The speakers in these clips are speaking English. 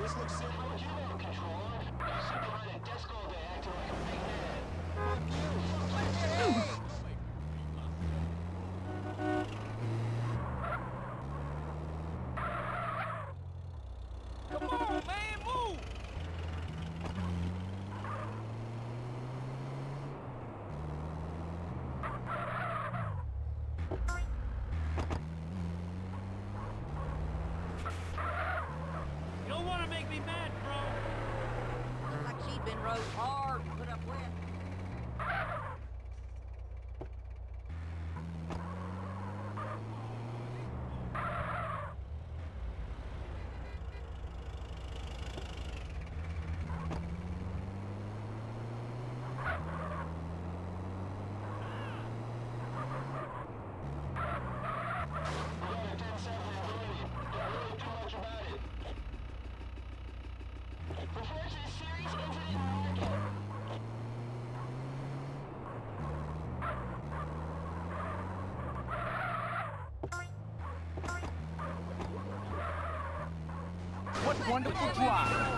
This looks similar. wonderful drive.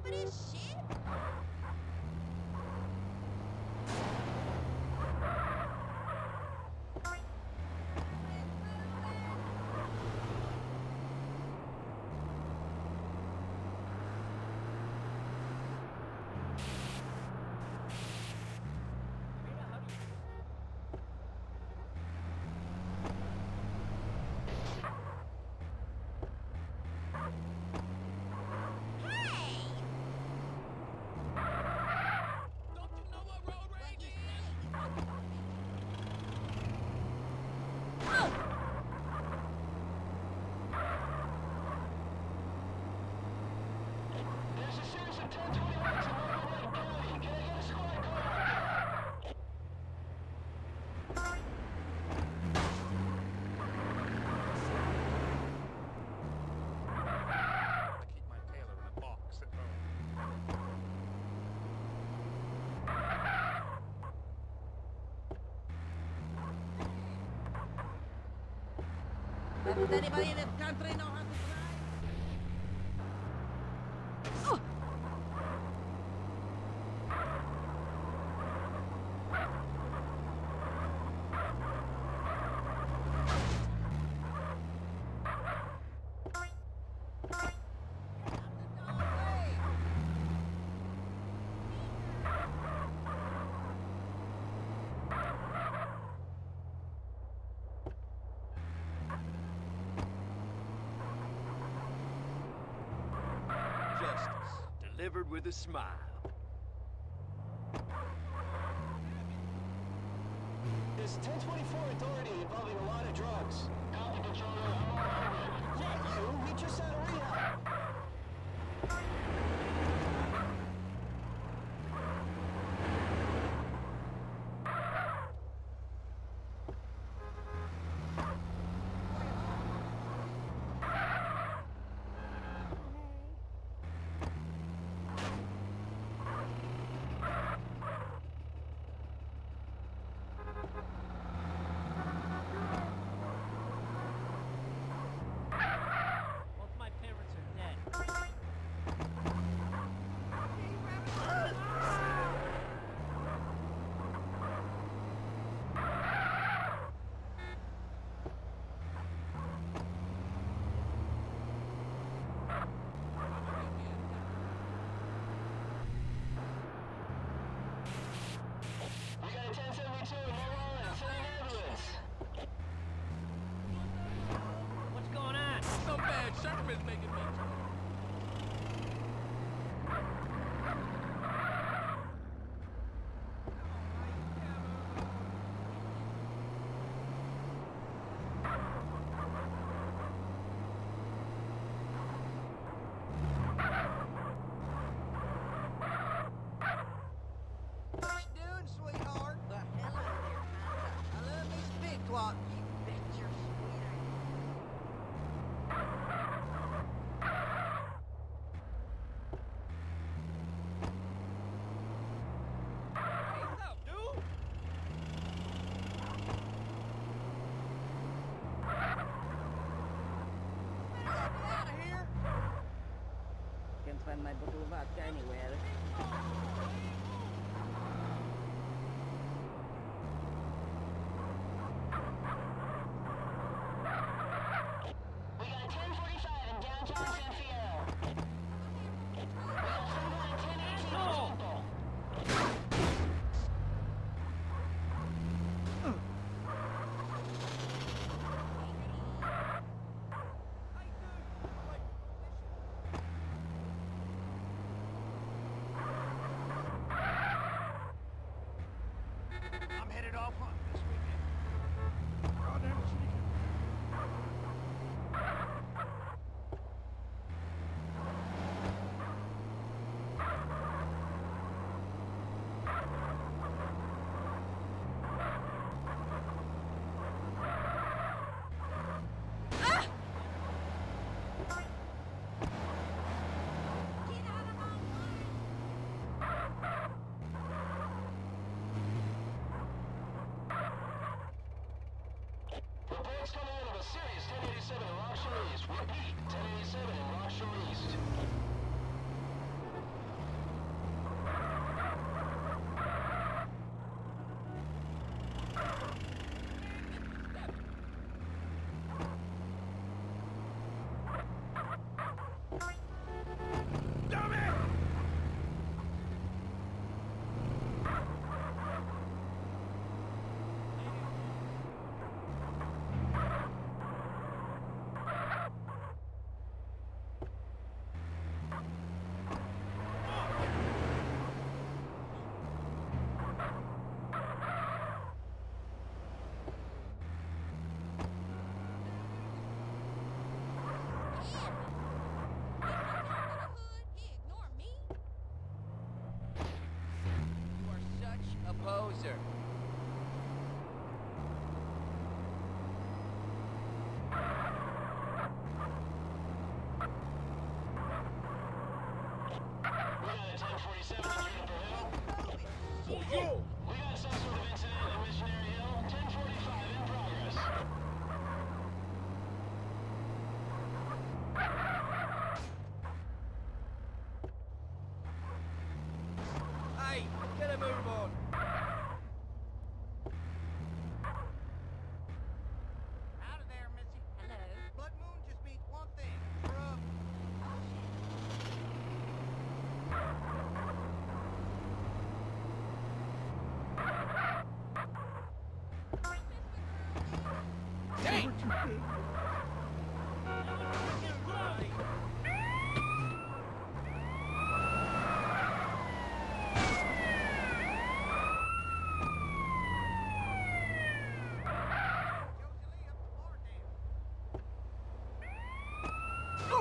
stupidest shit? Anybody that can't play with a smile. headed off Shore East. Repeat, 1087 in Rockshore East.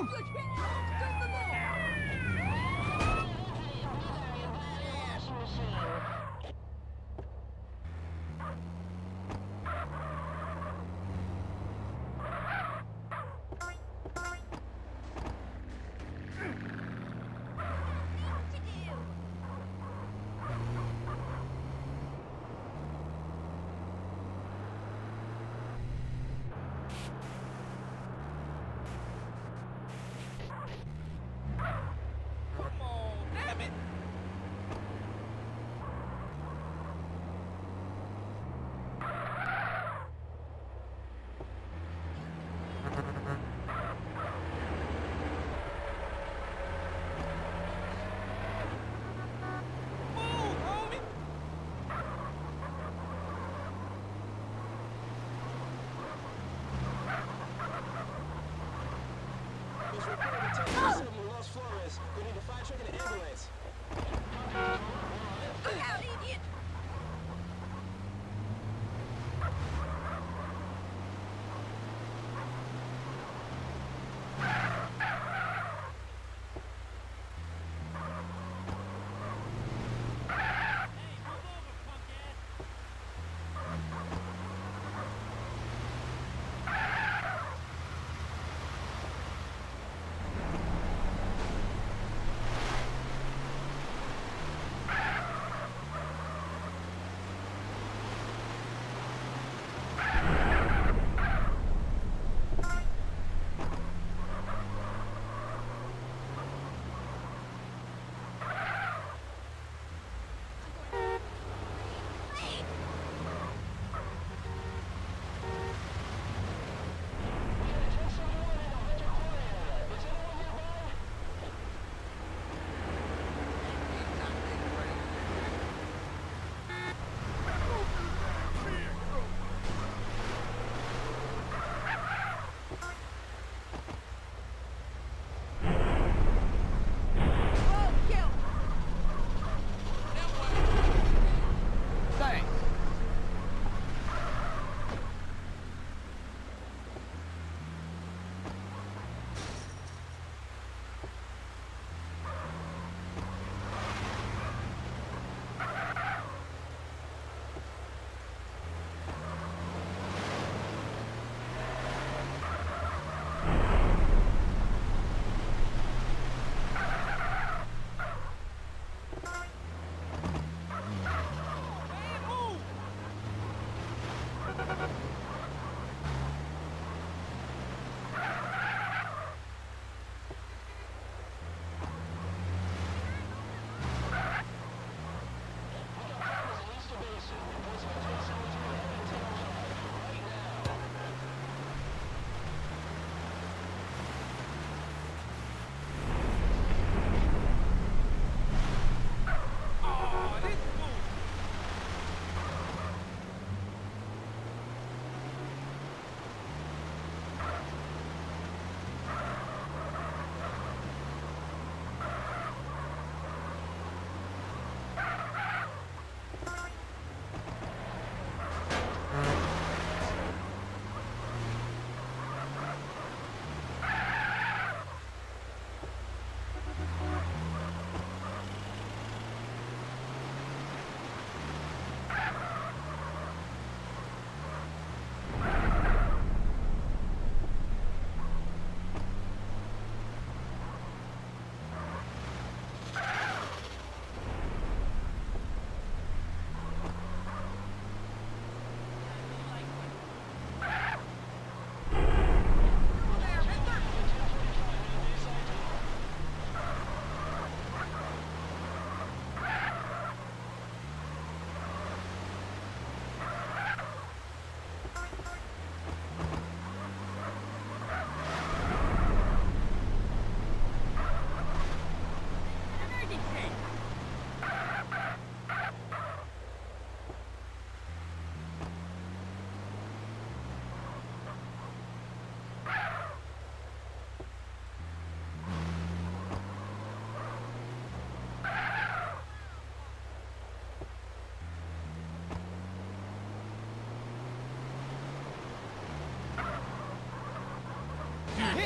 Go!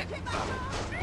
Take my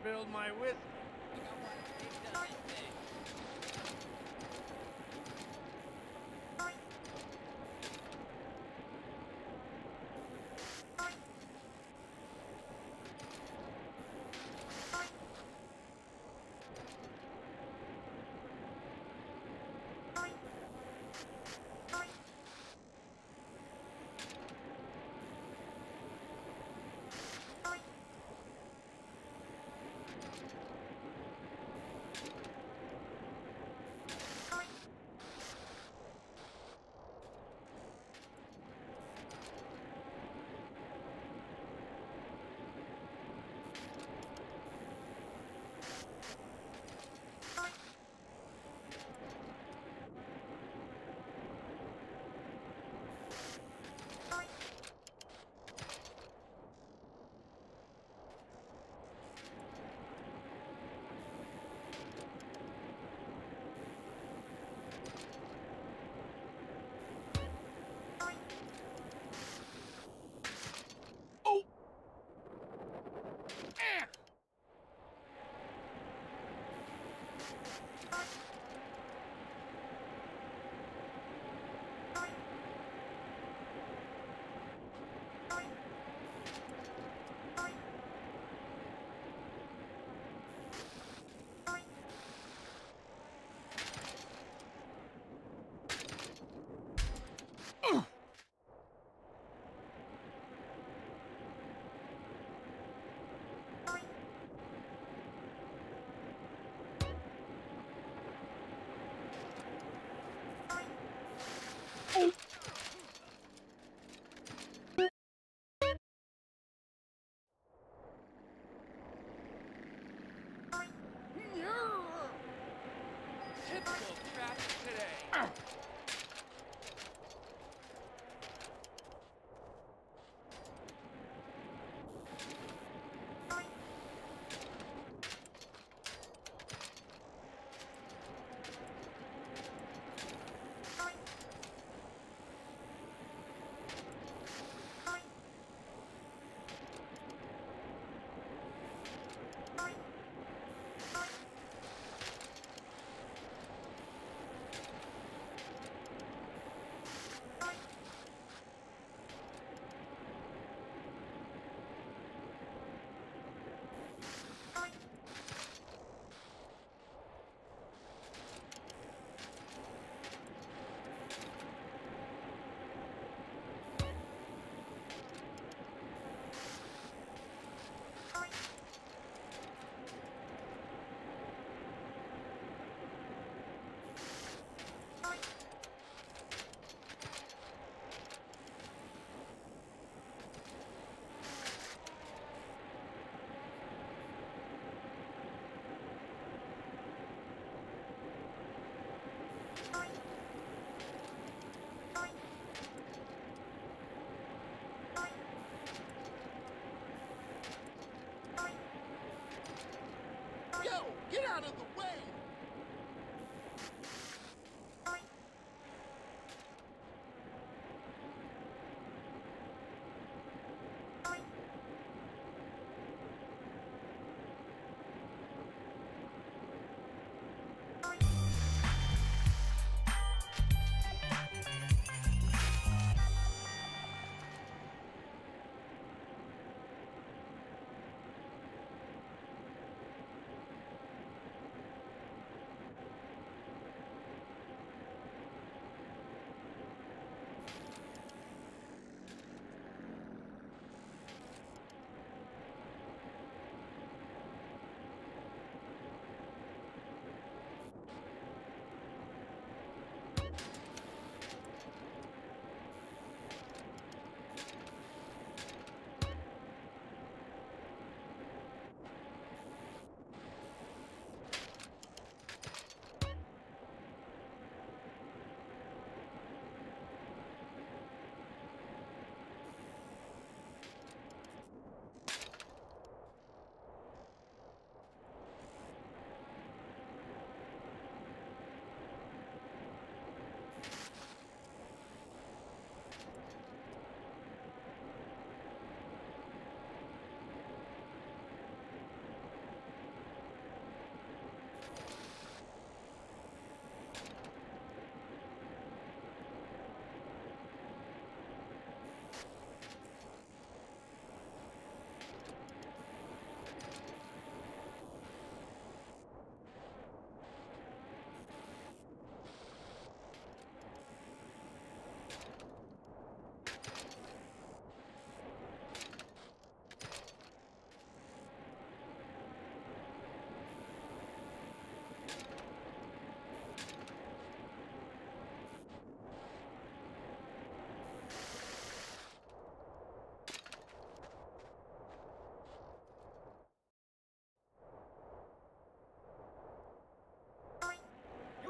spilled my whiskey.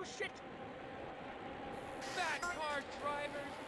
Oh, shit! Fat car drivers!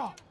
Look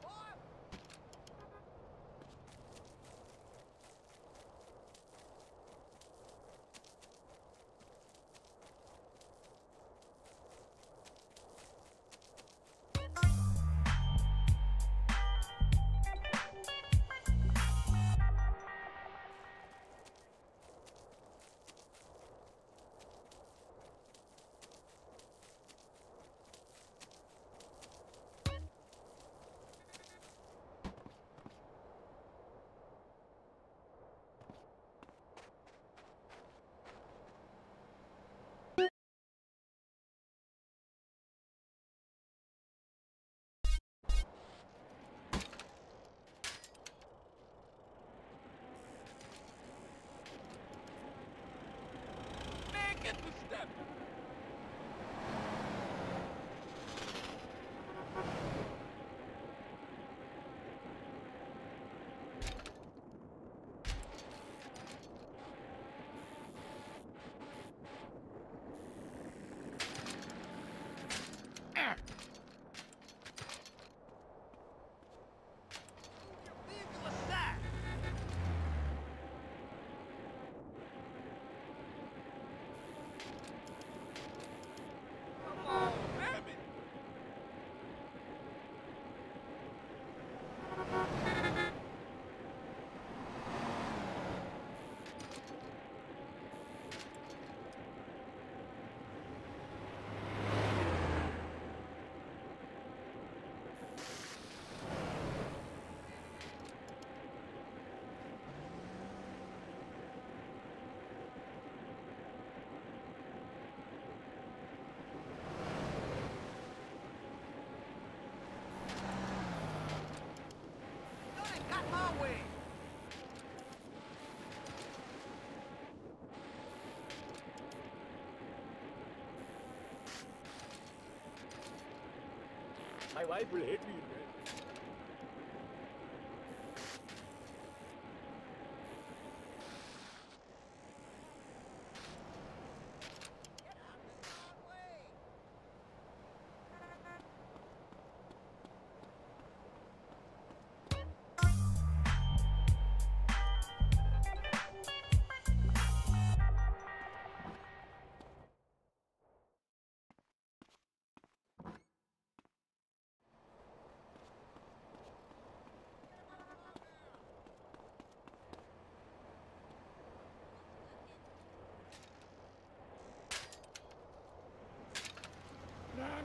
my wife will hate me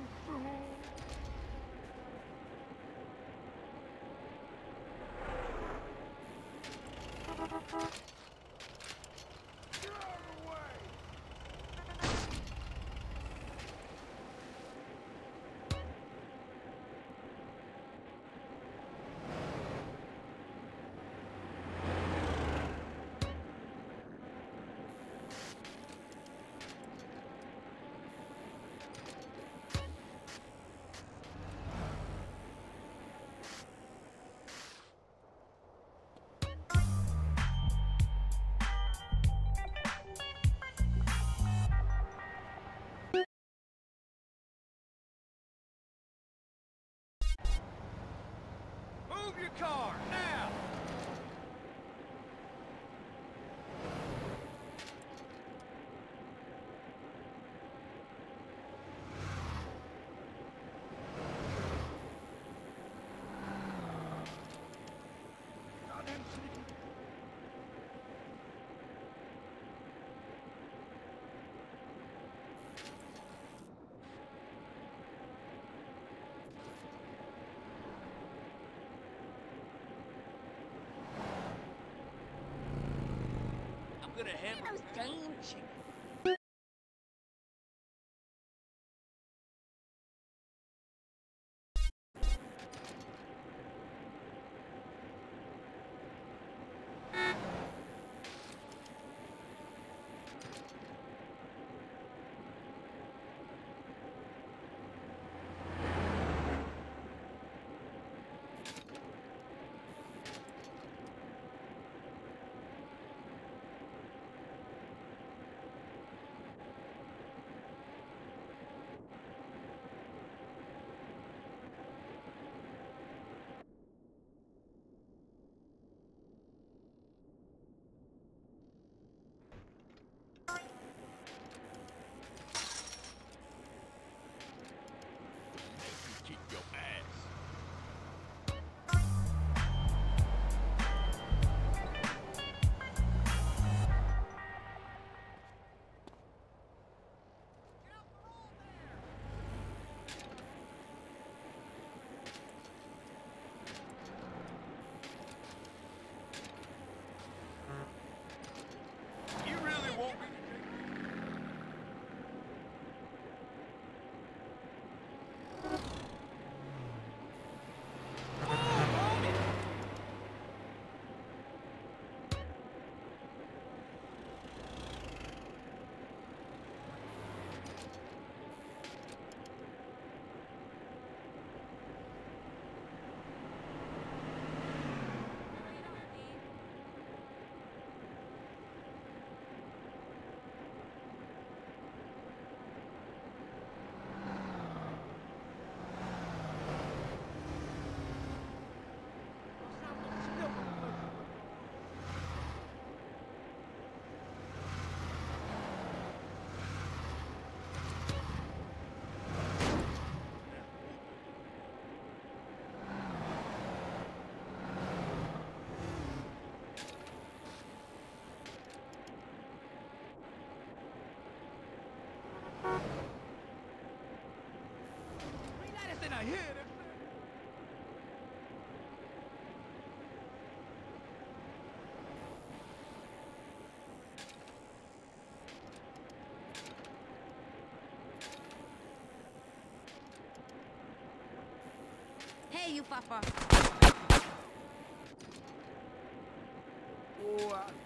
Move your car, now! Gonna hammer Those damn chickens. Hey, you puffer. Oh,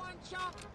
one, Chuck!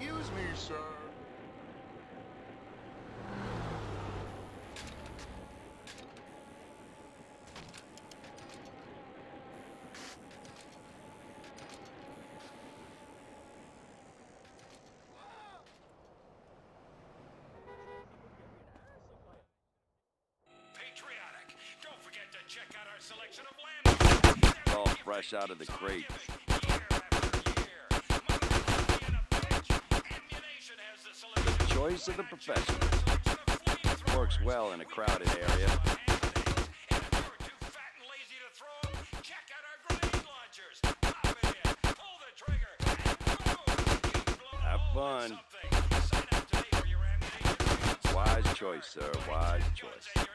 Excuse me, sir. Patriotic. Don't forget to check out our selection of land. It's all fresh out of the crate. Choice of the professional. Works well in a crowded area. Have fun. Wise choice, sir. Wise choice.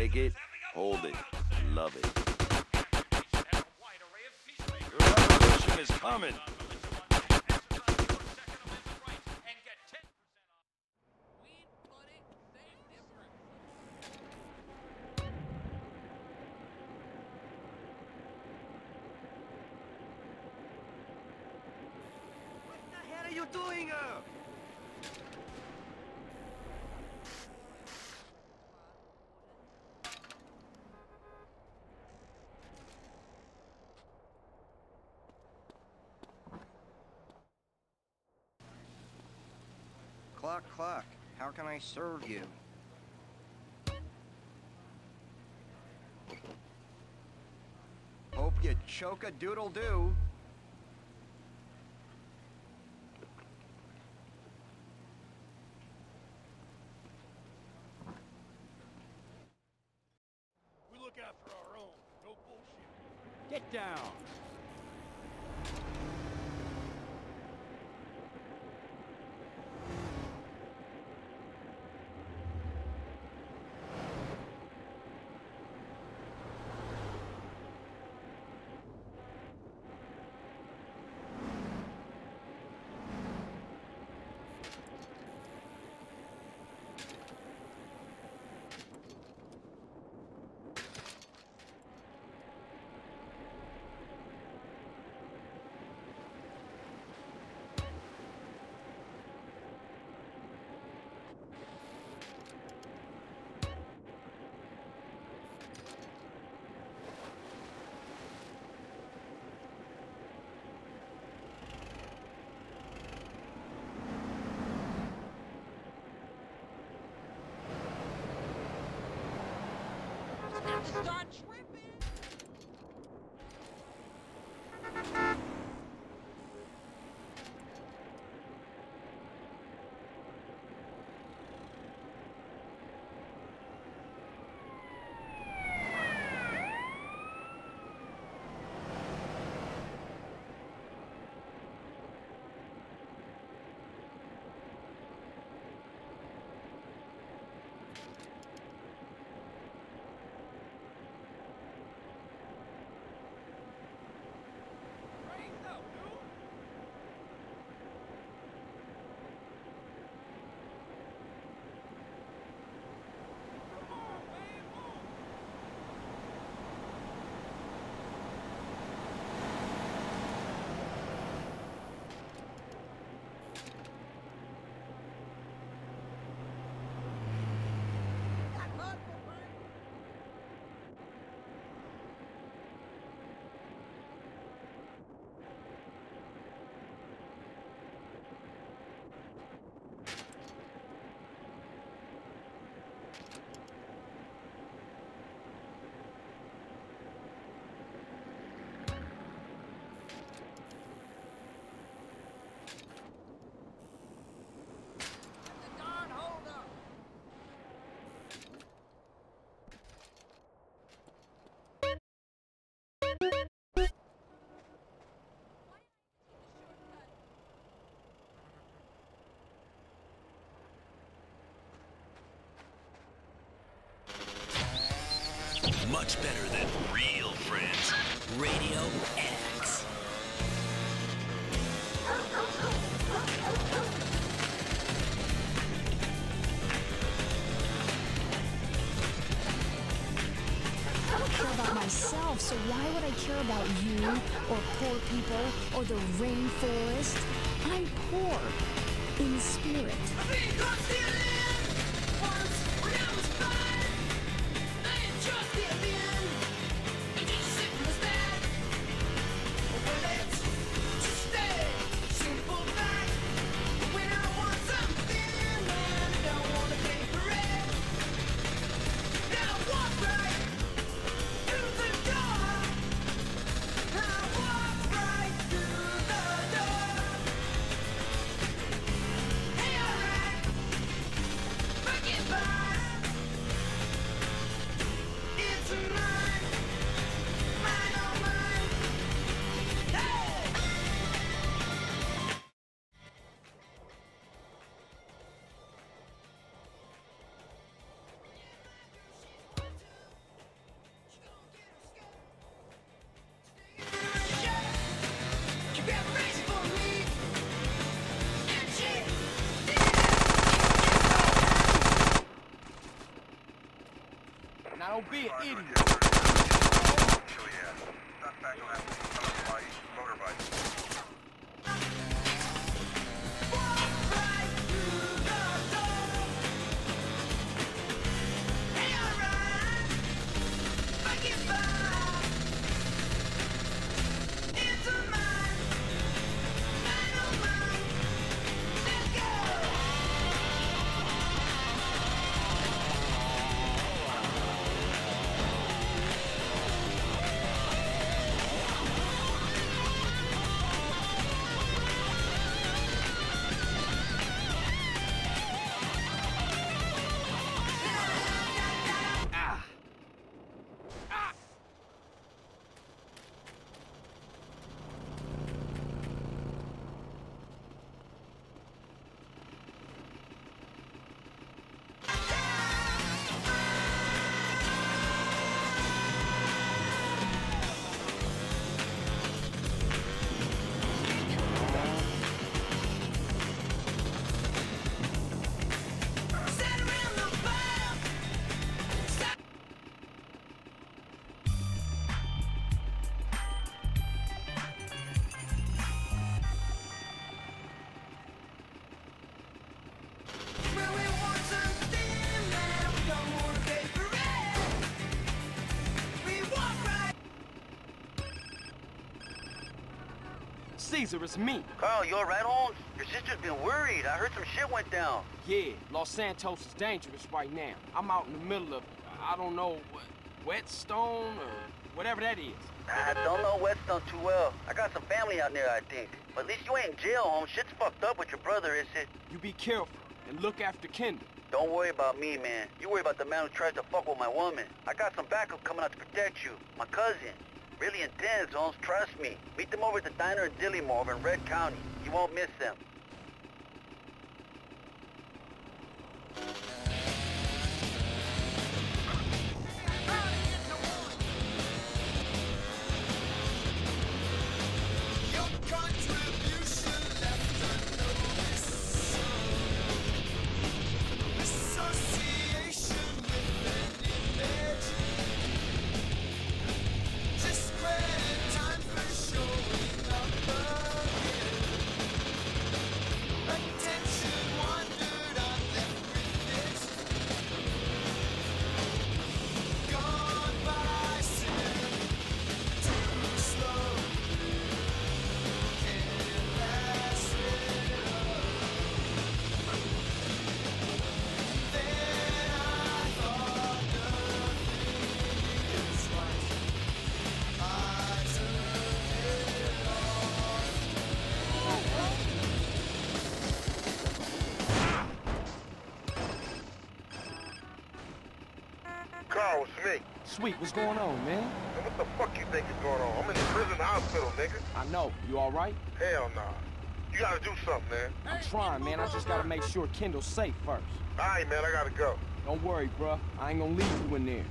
Take it, hold it, love it. The revolution is coming. What the hell are you doing? Uh? Clock, clock. How can I serve you? Hope you choke a doodle doo. We look after our own. No bullshit. Get down. To start tripping. Got hustle, man. That's a darn hold up. Much better than real friends. Radio X. I don't care about myself, so why would I care about you or poor people or the rainforest? I'm poor in spirit. Cesar, it's me. Carl, you alright, Holmes? Your sister's been worried. I heard some shit went down. Yeah, Los Santos is dangerous right now. I'm out in the middle of, I don't know, what- Whetstone or whatever that is. I don't know Whetstone too well. I got some family out there, I think. But at least you ain't in jail, home. Shit's fucked up with your brother, is it? You be careful and look after Kendl. Don't worry about me, man. You worry about the man who tries to fuck with my woman. I got some backup coming out to protect you. My cousin. Really intense, Holmes. Trust me. Meet them over at the diner in Dillimore over in Red County. You won't miss them. Sweet, what's going on, man? And what the fuck you think is going on? I'm in the prison hospital, nigga. I know. You all right? Hell nah. You gotta do something, man. I'm trying, man. I just gotta make sure Kendl's safe first. All right, man, I gotta go. Don't worry, bruh. I ain't gonna leave you in there.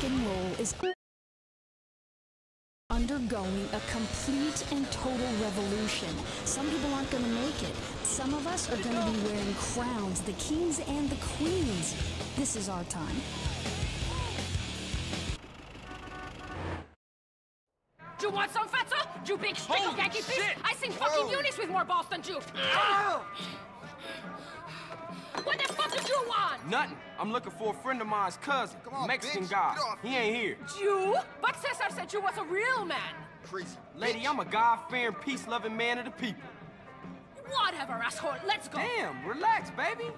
Rock and roll is undergoing a complete and total revolution. Some people aren't going to make it. Some of us are going to be wearing crowns, the kings and the queens. This is our time. Do you want some fatso? You big streak of Yankee fish? I seen fucking Whoa. Eunice with more balls than you. What the fuck did you want? Nothing. I'm looking for a friend of mine's cousin, on, Mexican bitch. guy. Off He ain't here. You? But Cesar said you was a real man. Crazy. Lady, I'm a God-fearing, peace-loving man of the people. Whatever, asshole. Let's go. Damn, relax, baby.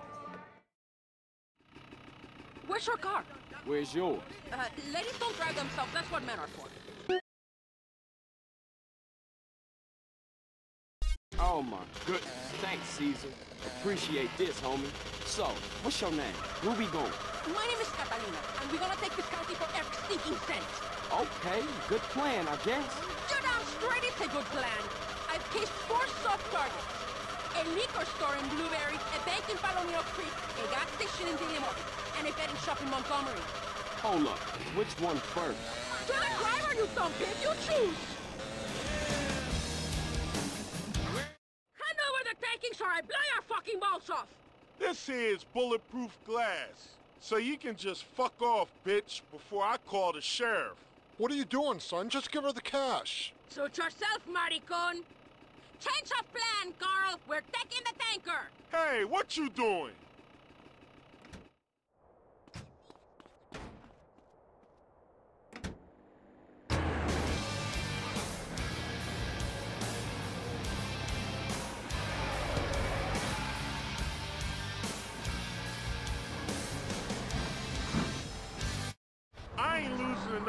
Where's your car? Where's yours? Uh, ladies don't drive themselves. That's what men are for. Oh my goodness. Thanks, Cesar. Appreciate this, homie. So, what's your name? Where we going? My name is Catalina, and we're gonna take this county for every stinking cent. Okay, good plan, I guess. You're damn straight it's a good plan. I've cased four soft targets. A liquor store in Blueberry, a bank in Palomino Creek, a gas station in Dillimore, and a betting shop in Montgomery. Hold up. Which one first? To the driver, you dumb bitch, you choose! The or I blow your fucking balls off! This here is bulletproof glass. So you can just fuck off, bitch, before I call the sheriff. What are you doing, son? Just give her the cash. Suit yourself, maricon! Change of plan, Carl! We're taking the tanker! Hey, what you doing?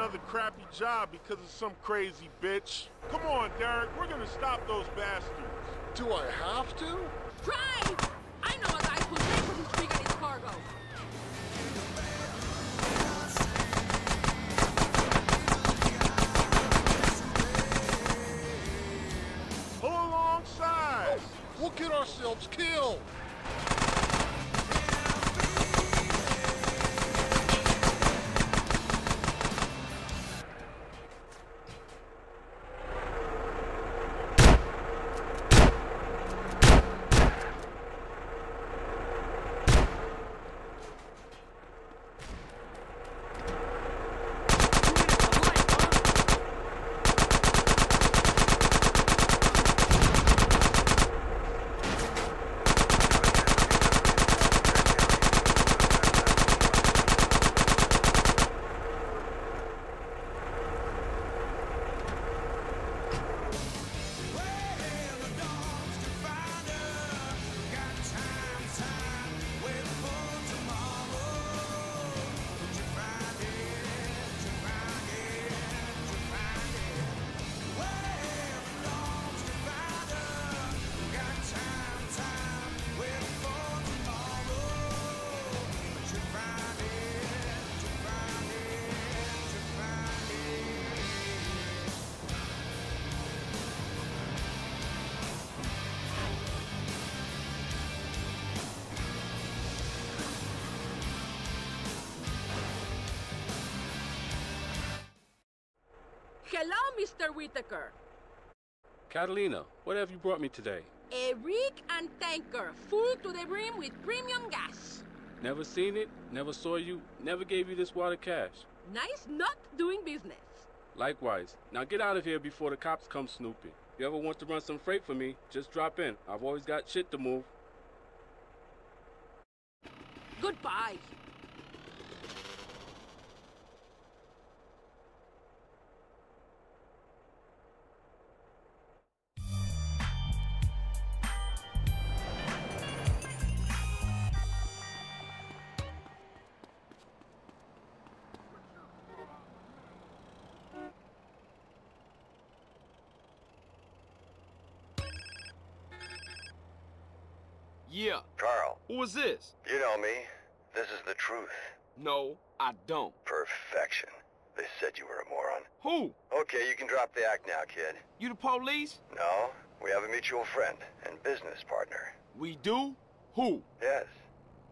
Another crappy job because of some crazy bitch. Come on, Derek, we're gonna stop those bastards. Do I have to? Drive! I know a guy who's ready for his rig and his cargo. Pull alongside! Oh, we'll get ourselves killed! Mr. Whitaker. Catalina, what have you brought me today? A rig and tanker full to the brim with premium gas. Never seen it, never saw you, never gave you this water cash. Nice not doing business. Likewise. Now get out of here before the cops come snooping. If you ever want to run some freight for me, just drop in. I've always got shit to move. Goodbye. Yeah. Carl, Who is this? you know me. This is the truth. No, I don't. Perfection. They said you were a moron. Who? Okay, you can drop the act now, kid. You the police? No, we have a mutual friend and business partner. We do? Who? Yes.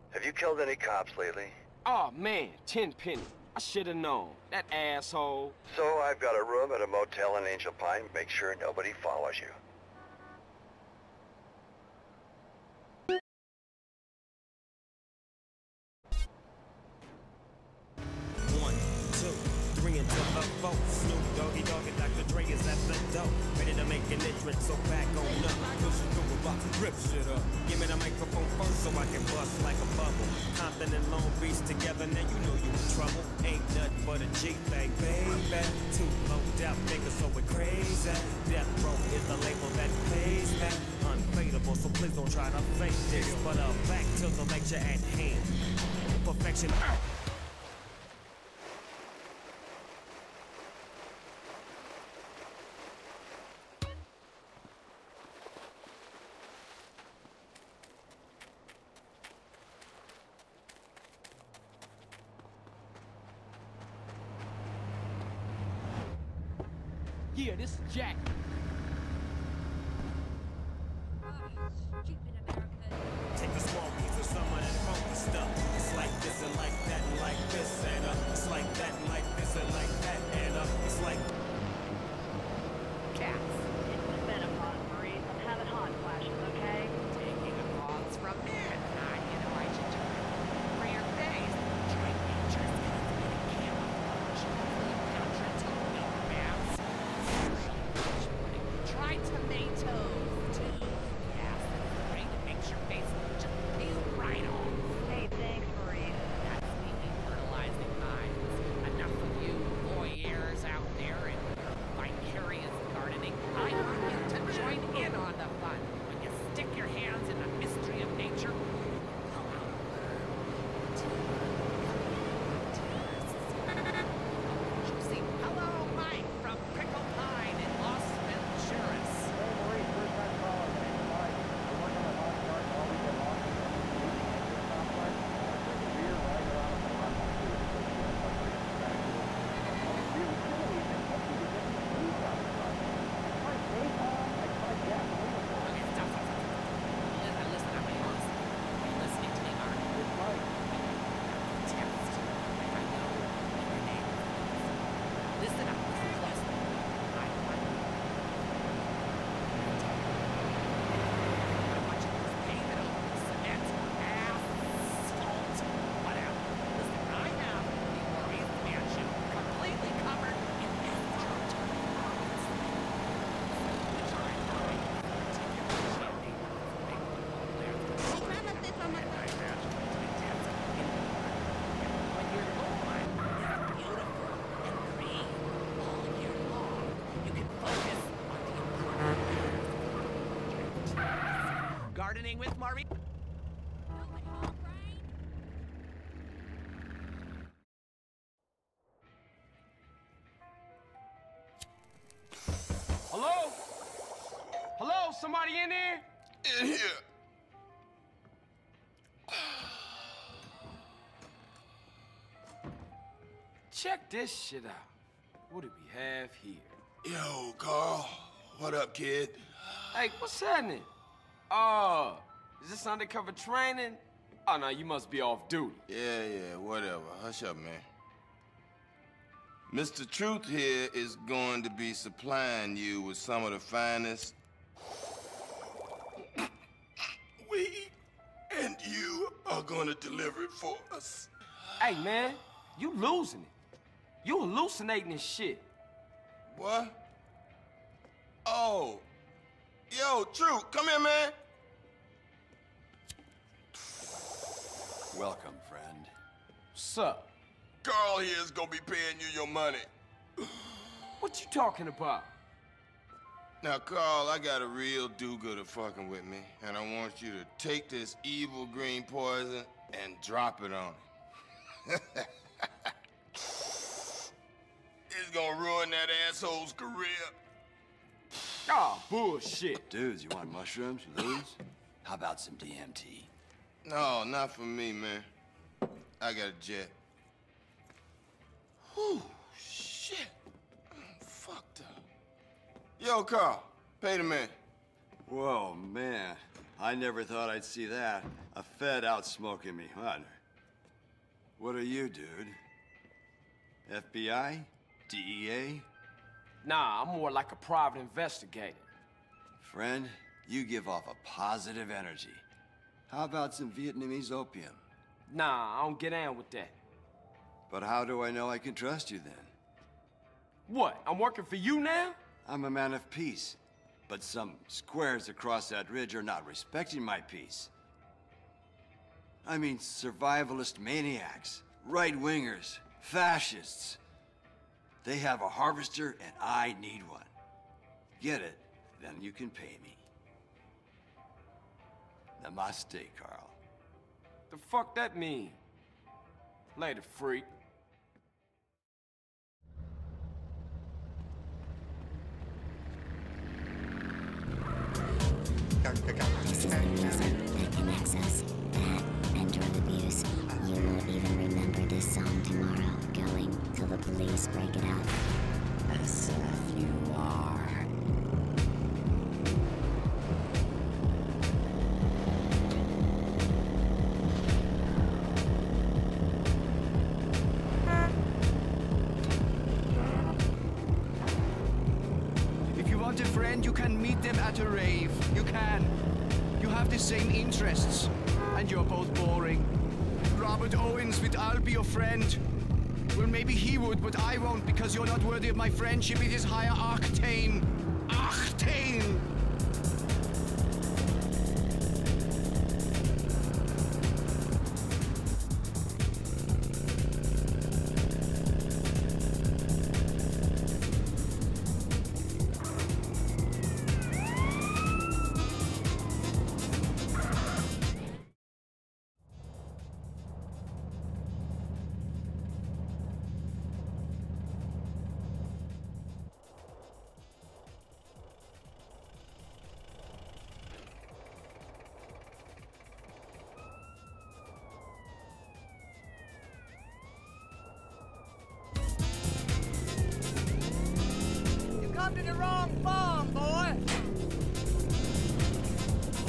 Have you killed any cops lately? Oh man, Tenpenny. I should have known. That asshole. So I've got a room at a motel in Angel Pine. Make sure nobody follows you. Jack. Gardening with Marie. Hello? Hello? Somebody in there? In here. Check this shit out. What do we have here? Yo, Carl. What up, kid? Hey, what's happening? Oh, is this undercover training? Oh, no, you must be off duty. Yeah, yeah, whatever. Hush up, man. Mr. Truth here is going to be supplying you with some of the finest weed, and you are going to deliver it for us. Hey, man, you losing it. You hallucinating this shit. What? Oh. Yo, Truth, come here, man. Welcome, friend. What's up? Carl here is gonna be paying you your money. What you talking about? Now, Carl, I got a real do-gooder fucking with me, and I want you to take this evil green poison and drop it on him. it's gonna ruin that asshole's career. Ah, bullshit. Dudes, you want mushrooms? You lose? How about some DMT? No, not for me, man. I got a jet. Whew, shit. I'm fucked up. Yo, Carl, pay the man. Whoa, man. I never thought I'd see that. A Fed out smoking me. What? What are you, dude? FBI? DEA? Nah, I'm more like a private investigator. Friend, you give off a positive energy. How about some Vietnamese opium? Nah, I don't get down with that. But how do I know I can trust you then? What, I'm working for you now? I'm a man of peace. But some squares across that ridge are not respecting my peace. I mean, survivalist maniacs, right-wingers, fascists. They have a harvester and I need one. Get it, then you can pay me. Namaste, Carl. The fuck that mean? Later, freak. The music that connects us. That and drug abuse. You won't even remember this song tomorrow, going till the police break it up. As if you are. Friend. Well, maybe he would, but I won't because you're not worthy of my friendship. It is higher octane. The wrong farm, boy.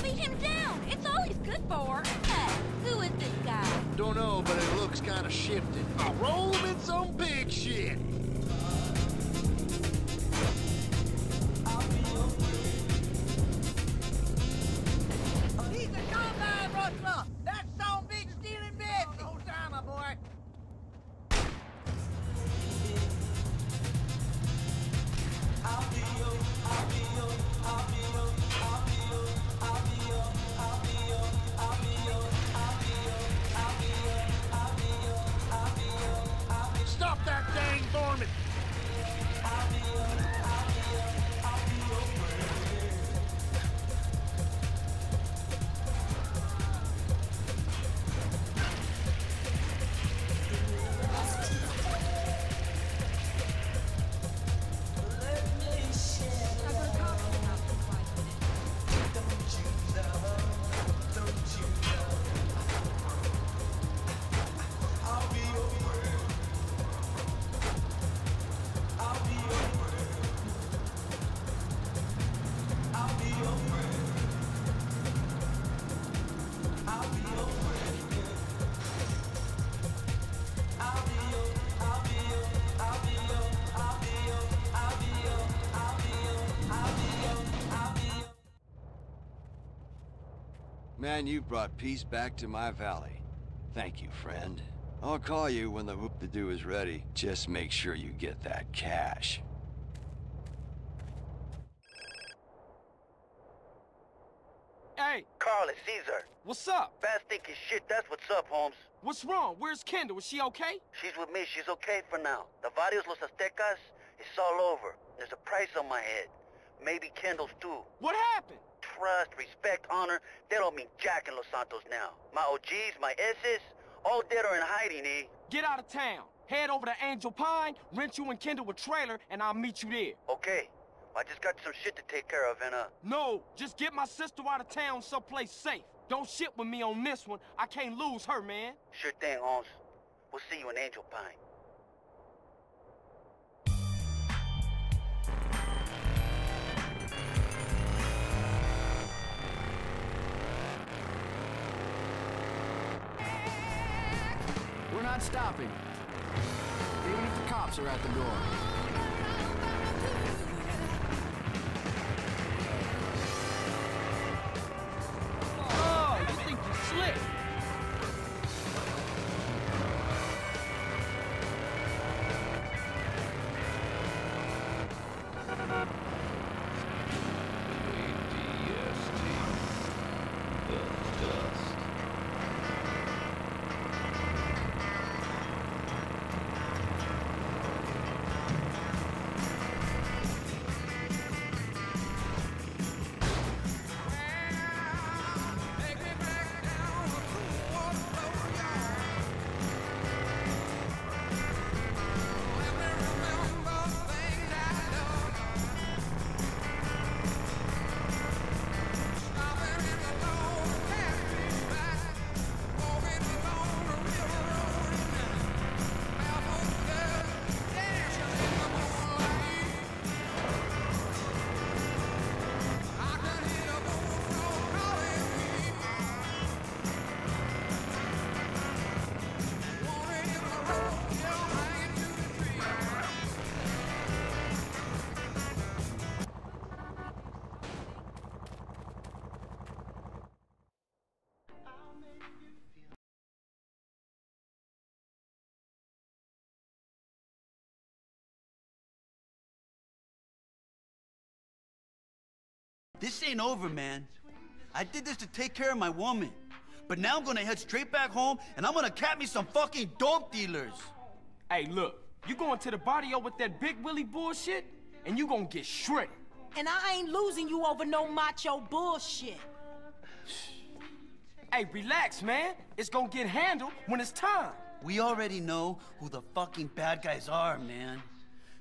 Beat him down! It's all he's good for! Hey, who is this guy? Don't know, but it looks kind of shifted. I'll roll Man, you brought peace back to my valley. Thank you, friend. I'll call you when the whoop-de-doo is ready. Just make sure you get that cash. Hey! Carl, it's Cesar. What's up? Fast thinking shit, that's what's up, Holmes. What's wrong? Where's Kendl? Is she okay? She's with me, she's okay for now. The Varios Los Aztecas, it's all over. There's a price on my head. Maybe Kendl's too. What happened? Trust, respect, honor, they don't mean jack in Los Santos now. My OGs, my S's, all dead or in hiding, eh? Get out of town. Head over to Angel Pine, rent you and Kendl a trailer, and I'll meet you there. Okay. I just got some shit to take care of, and uh... No, just get my sister out of town someplace safe. Don't shit with me on this one. I can't lose her, man. Sure thing, Holmes. We'll see you in Angel Pine. We're not stopping. Even if the cops are at the door. This ain't over, man. I did this to take care of my woman. But now I'm gonna head straight back home and I'm gonna cap me some fucking dope dealers. Hey, look, you going to the barrio with that Big Willie bullshit, and you gonna get shredded. And I ain't losing you over no macho bullshit. Hey, relax, man. It's gonna get handled when it's time. We already know who the fucking bad guys are, man.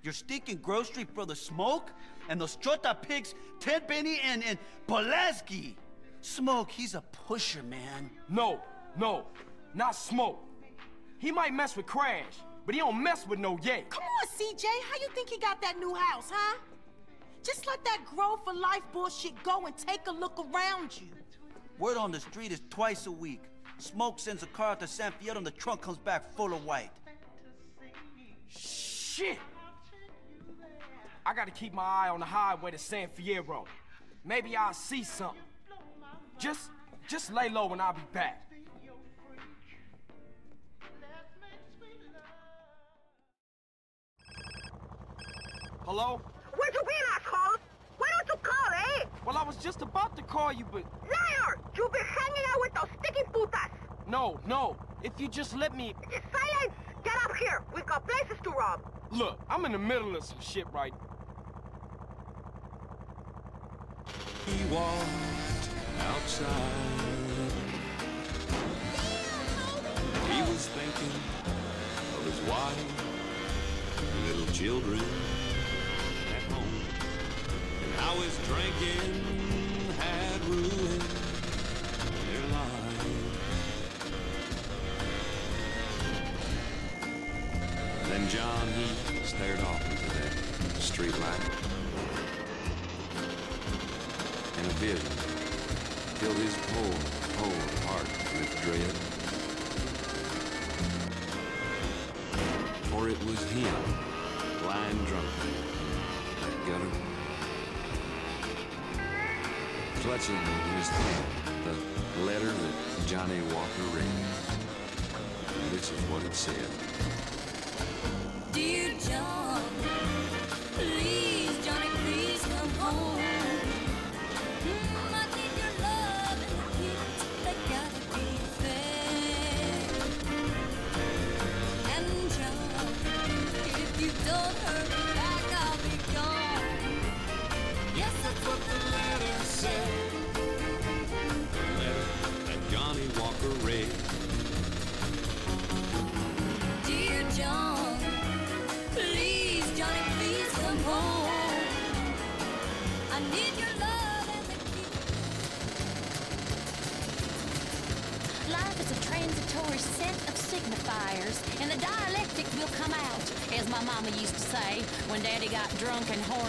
Your stinking grocery brother Smoke and those Chota pigs, Tenpenny and, and Pulaski. Smoke, he's a pusher, man. No, no, not Smoke. He might mess with Crash, but he don't mess with no Ye. Come on, CJ. How you think he got that new house, huh? Just let that Grove for life bullshit go and take a look around you. Word on the street is twice a week. Smoke sends a car out to San Fierro and the trunk comes back full of white. Shit! I gotta keep my eye on the highway to San Fierro. Maybe I'll see something. Just, just lay low and I'll be back. Hello? Where'd you been, asshole? Why don't you call, eh? Well, I was just about to call you, but... Liar! You've been hanging out with those sticky putas! No, no. If you just let me... Silence! Get up here! We've got places to rob! Look, I'm in the middle of some shit right He walked outside. He was thinking of his wife, little children at home, and how his drinking had ruined John, he stared off into that street light. And a vision filled his poor, poor heart with dread. For it was him, lying drunk that gutter. clutching in his hand the letter that Johnny Walker read. And this is what it said. Dear John, please, drunk and horny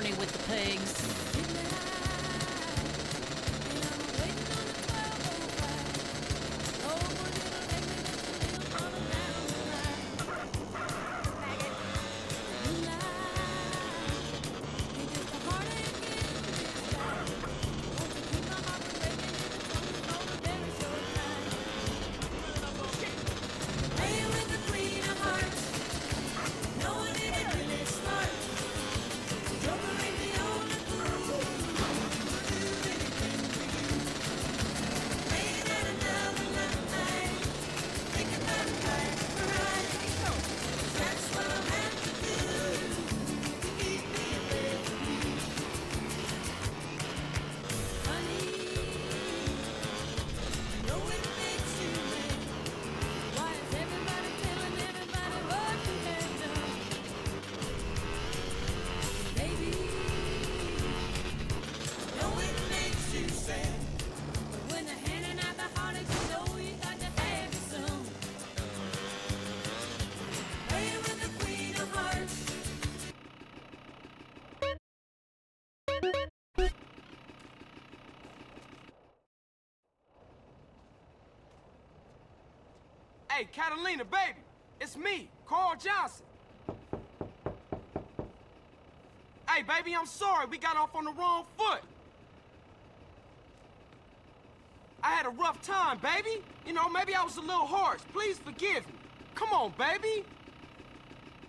Catalina, baby, it's me, Carl Johnson. Hey, baby, I'm sorry. We got off on the wrong foot. I had a rough time, baby. You know, maybe I was a little harsh. Please forgive me. Come on, baby.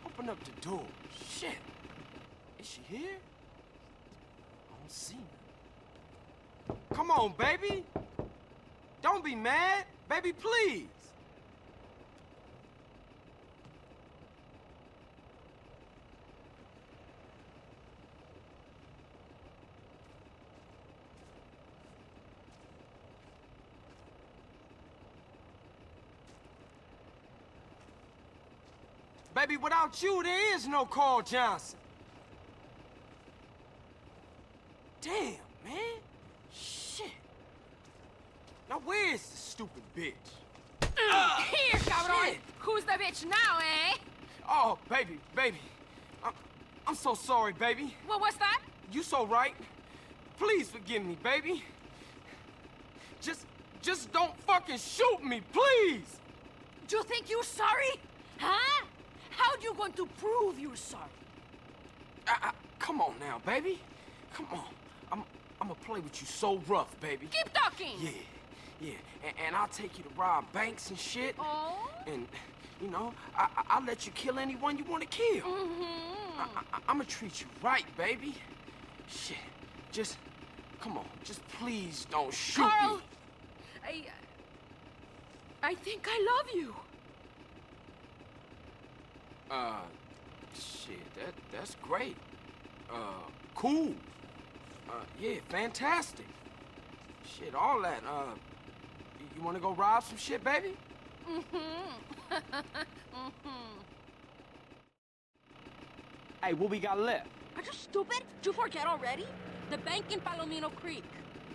Open up the door. Shit. Is she here? I don't see her. Come on, baby. Don't be mad. Baby, please. Baby, without you, there is no Carl Johnson. Damn, man. Shit. Now where's the stupid bitch? Here, cabrón. Who's the bitch now, eh? Oh, baby, baby. I'm, I'm so sorry, baby. What was that? You so right. Please forgive me, baby. Just, just don't fucking shoot me, please. Do you think you're sorry? Huh? You going to prove you're sorry? I, I, come on now, baby. Come on. I'm, I'm gonna play with you so rough, baby. Keep talking. Yeah, yeah. And, and I'll take you to rob banks and shit. Oh? And, you know, I, I, I'll let you kill anyone you want to kill. Mm-hmm. I, I, I'm gonna treat you right, baby. Shit. Just, come on. Just please don't shoot Carl, me. I... I think I love you. Uh, shit, that that's great. Uh, cool. Uh, yeah, fantastic. Shit, all that. Uh, you, you want to go rob some shit, baby? Mm-hmm. mm-hmm. Hey, what we got left? Are you stupid? Did you forget already? The bank in Palomino Creek,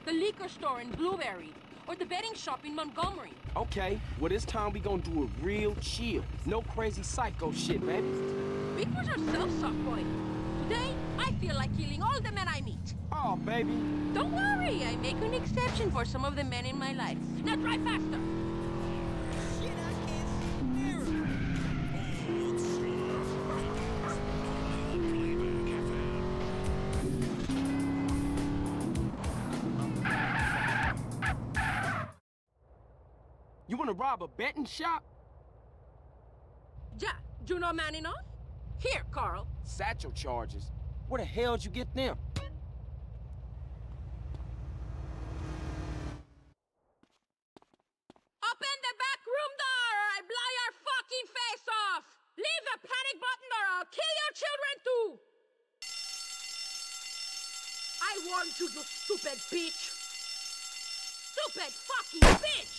the liquor store in Blueberry, or the betting shop in Montgomery. Okay, well this time we gonna do it real chill. No crazy psycho shit, baby. Speak for yourself, softboy. Today, I feel like killing all the men I meet. Oh, baby. Don't worry, I make an exception for some of the men in my life. Now drive faster. Shop? Yeah, you know man enough? Here, Carl. Satchel charges. Where the hell'd you get them? Open the back room door or I blow your fucking face off! Leave the panic button or I'll kill your children too! I warned you, you stupid bitch! Stupid fucking bitch!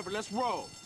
Whatever, let's roll.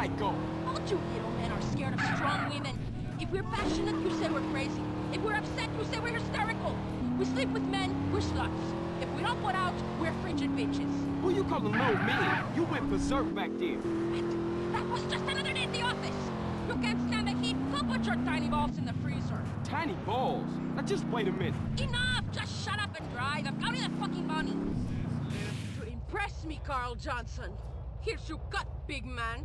Fucking psycho. All you little men are scared of strong women. If we're passionate, you say we're crazy. If we're upset, you say we're hysterical. We sleep with men, we're sluts. If we don't put out, we're frigid bitches. Who you calling low man? You went berserk back there. That was just another day at the office. You can't stand the heat, go put your tiny balls in the freezer. Tiny balls. Now just wait a minute. Enough! Just shut up and drive. I'm counting the fucking money. To impress me, Carl Johnson. Here's your cut, big man.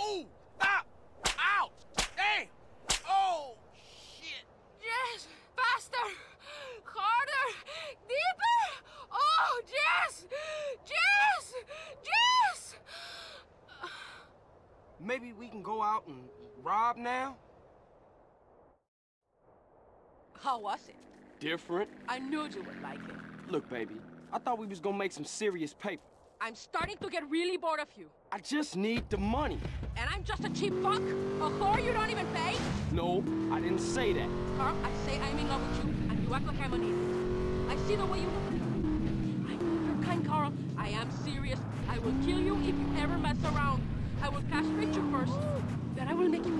Ooh! Ah! Ow! Hey! Oh! Shit! Yes, faster, harder, deeper. Oh, yes, yes, yes. Maybe we can go out and rob now? How was it? Different. I knew you would like it. Look, baby, I thought we was gonna make some serious paper. I'm starting to get really bored of you. I just need the money. And I'm just a cheap fuck? A whore you don't even pay? No, I didn't say that. Carl, I say I'm in love with you, and you act like I'm idiot. I see the way you look at me. I know you're kind, Carl. I am serious. I will kill you if you ever mess around. I will castrate you first, then I will make you.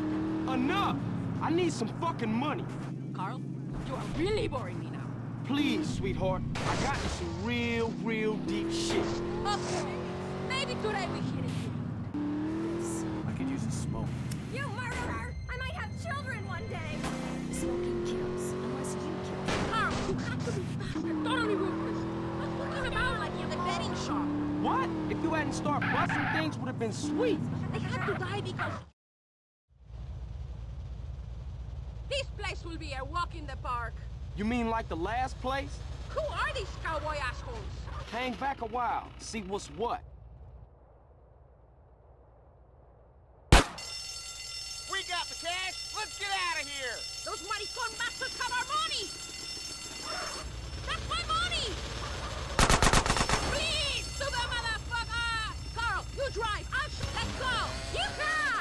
Enough! I need some fucking money. Carl, you are really boring me now. Please, sweetheart. I got into some real, real deep shit. Okay, maybe today we If you hadn't started busting things, would have been sweet. They had to die because... This place will be a walk in the park. You mean like the last place? Who are these cowboy assholes? Hang back a while, see what's what. We got the cash. Let's get out of here. Those maricon bastards have our money! That's my money! Please, stupid motherfucker! Carl, you drive. I'll. Let's go! You're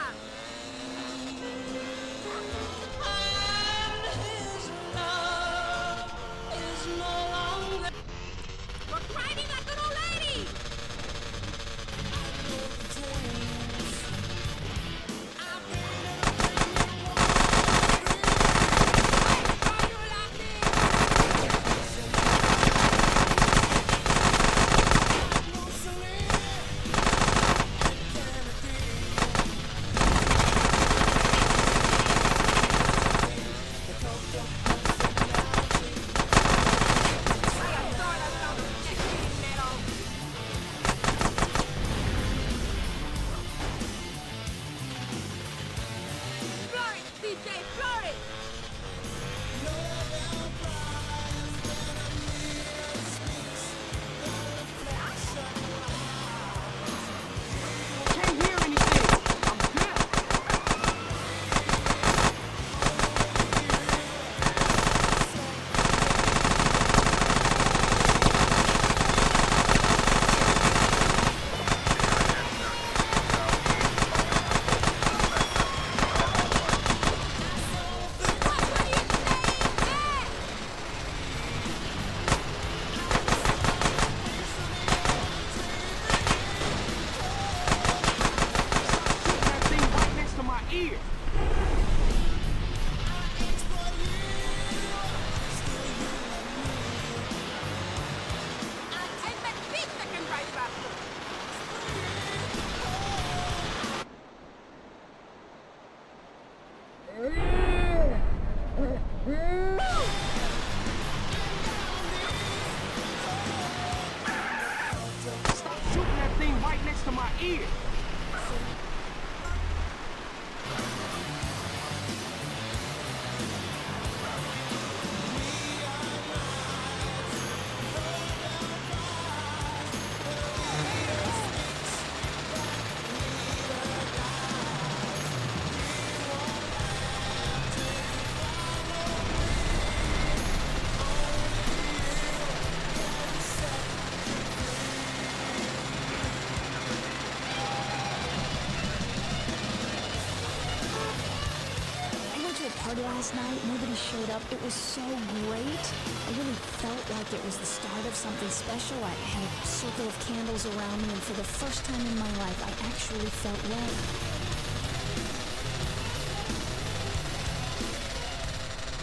last night. Nobody showed up. It was so great. I really felt like it was the start of something special. I had a circle of candles around me, and for the first time in my life, I actually felt love.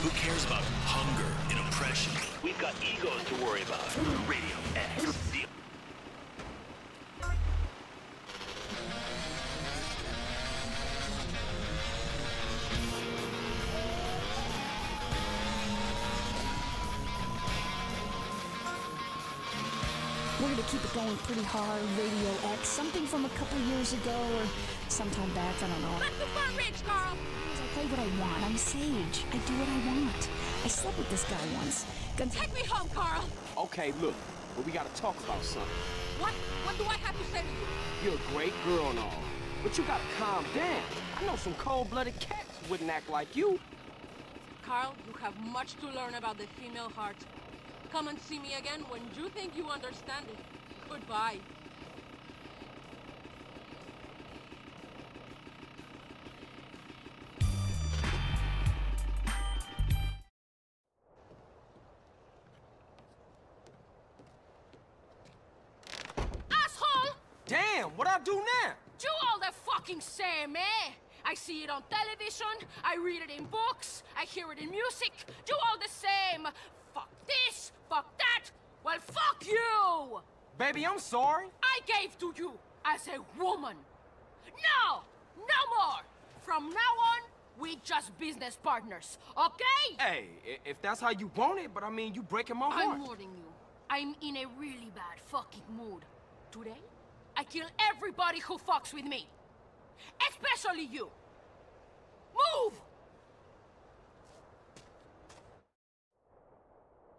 Who cares about hunger and oppression? We've got egos to worry about. Radio keep it going pretty hard. Radio X, something from a couple years ago or sometime back. I don't know. Not too far rich, Carl! I play what I want. I'm Sage. I do what I want. I slept with this guy once. Gun- Take me home, Carl! Okay, look, but we gotta talk about something. What? What do I have to say to you? You're a great girl and all, but you gotta calm down. I know some cold-blooded cats wouldn't act like you. Carl, you have much to learn about the female heart. Come and see me again when you think you understand it. Goodbye. Asshole! Damn, what I do now? Do all the fucking same, eh? I see it on television, I read it in books, I hear it in music. You all the same. Fuck this, fuck that. Well, fuck you! Baby, I'm sorry. I gave to you as a woman. No! No more! From now on, we just business partners, okay? Hey, if that's how you want it, but I mean, you breaking my heart. I'm warning you. I'm in a really bad fucking mood. Today, I kill everybody who fucks with me. Especially you. Move!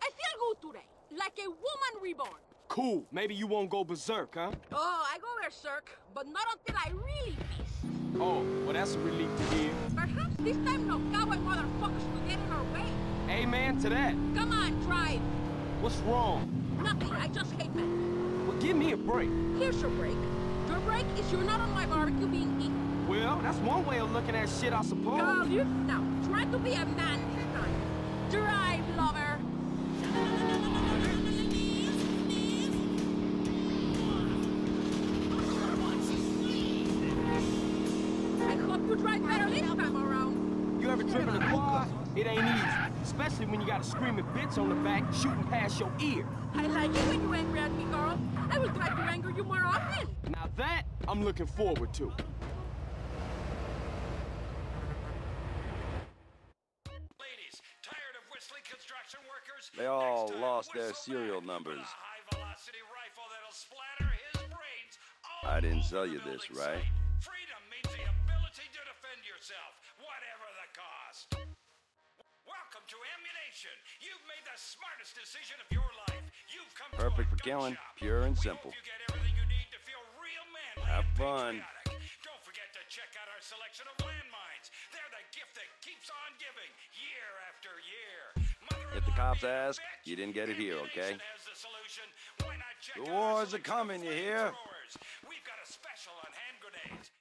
I feel good today. Like a woman reborn. Cool. Maybe you won't go berserk, huh? Oh, I go berserk, but not until I really piss. Oh, well, that's a relief to hear. Perhaps this time no cowboy motherfuckers will get in our way. Amen to that. Come on, drive. What's wrong? Nothing, I just hate men. Well, give me a break. Here's your break. Your break is you're not on my barbecue being eaten. Well, that's one way of looking at shit, I suppose. Girl, you now try to be a man Especially when you got a screaming bitch on the back shooting past your ear. I like it when you angry at me, girl. I will try to anger you more often. Now that, I'm looking forward to. Ladies, tired of whistling construction workers? They all lost their serial numbers. High-velocity rifle that'll splatter his brains all I didn't sell you this, right? Perfect for killing, pure and simple. to get everything you need to feel real manly Have fun. Don't forget to check out our selection of landmines. They're the gift that keeps on giving, year after year. If the cops ask, you didn't get it here, okay? The solution. Why not check The wars are coming, you hear? flamethrowers? We've got a special on hand grenades.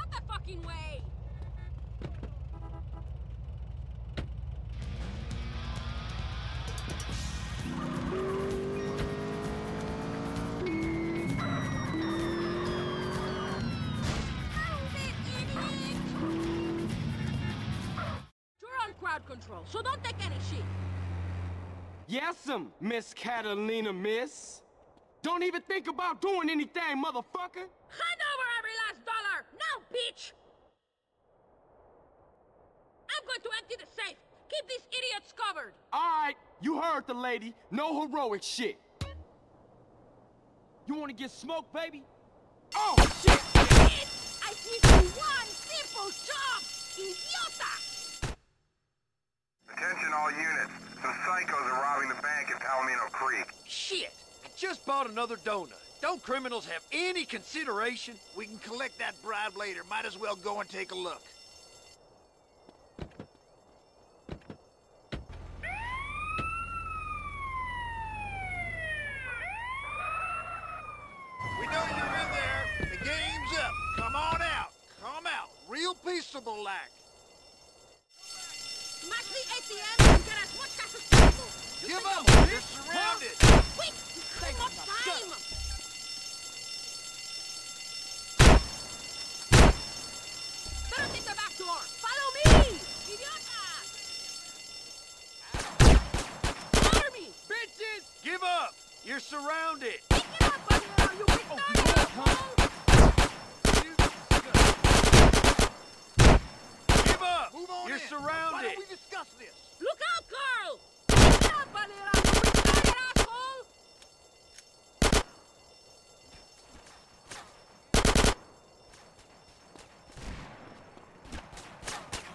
Out the fucking way! Control, so don't take any shit. Yes'm, Miss Catalina, miss. Don't even think about doing anything, motherfucker. Hand over every last dollar! Now, bitch! I'm going to empty the safe. Keep these idiots covered. All right, you heard the lady. No heroic shit. You want to get smoked, baby? Oh, shit! I give you one simple job, idiota! Attention all units. Some psychos are robbing the bank at Palomino Creek. Shit! I just bought another donut. Don't criminals have any consideration? We can collect that bribe later. Might as well go and take a look. We know you're in there. The game's up. Come on out. Come out. Real peaceable like. Smash the ATM and get as much cash as possible. You Give think up. I'm- You're surrounded. Quick! You have time! Better take the back door. Follow me! Idiota! Follow me! Bitches! Give up. You're surrounded. Pick it up, Banero, you big asshole! Give up. Move on You're in. surrounded. Why don't we discuss this? Look out, Carl! Pick it up, Banero, you big dirty asshole!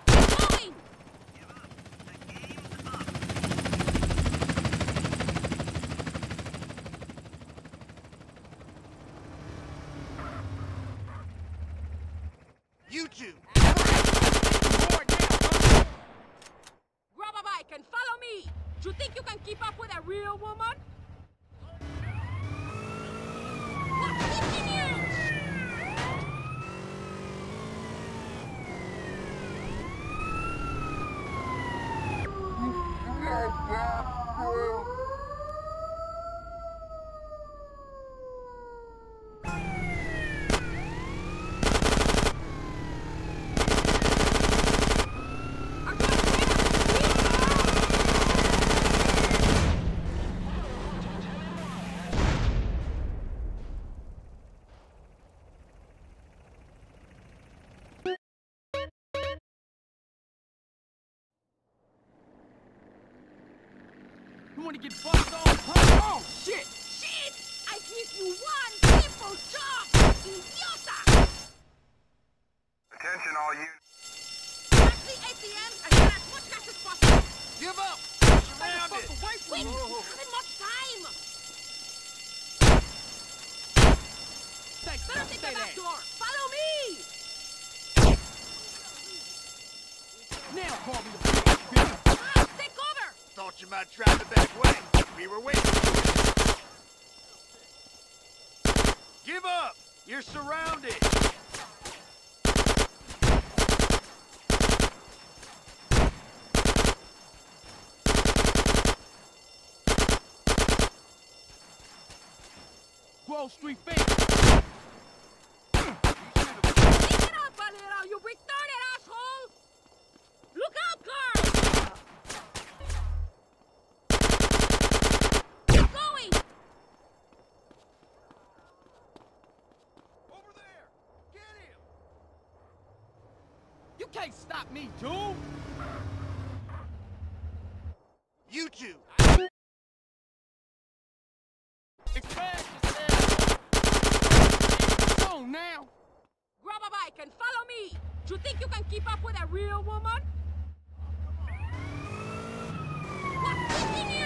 Moving! You two. Grab a bike and follow me! Do you think you can keep up with a real woman? What want to get fucked off? You're surrounded! Grove Street Bank. Pick it up, Valero, you retarded asshole! Look out, Carl! Keep going! Over there! Get him! Stop me, dude. You two! Expand yourself. Come on now. Grab a bike and follow me! You think you can keep up with a real woman? What's keeping you?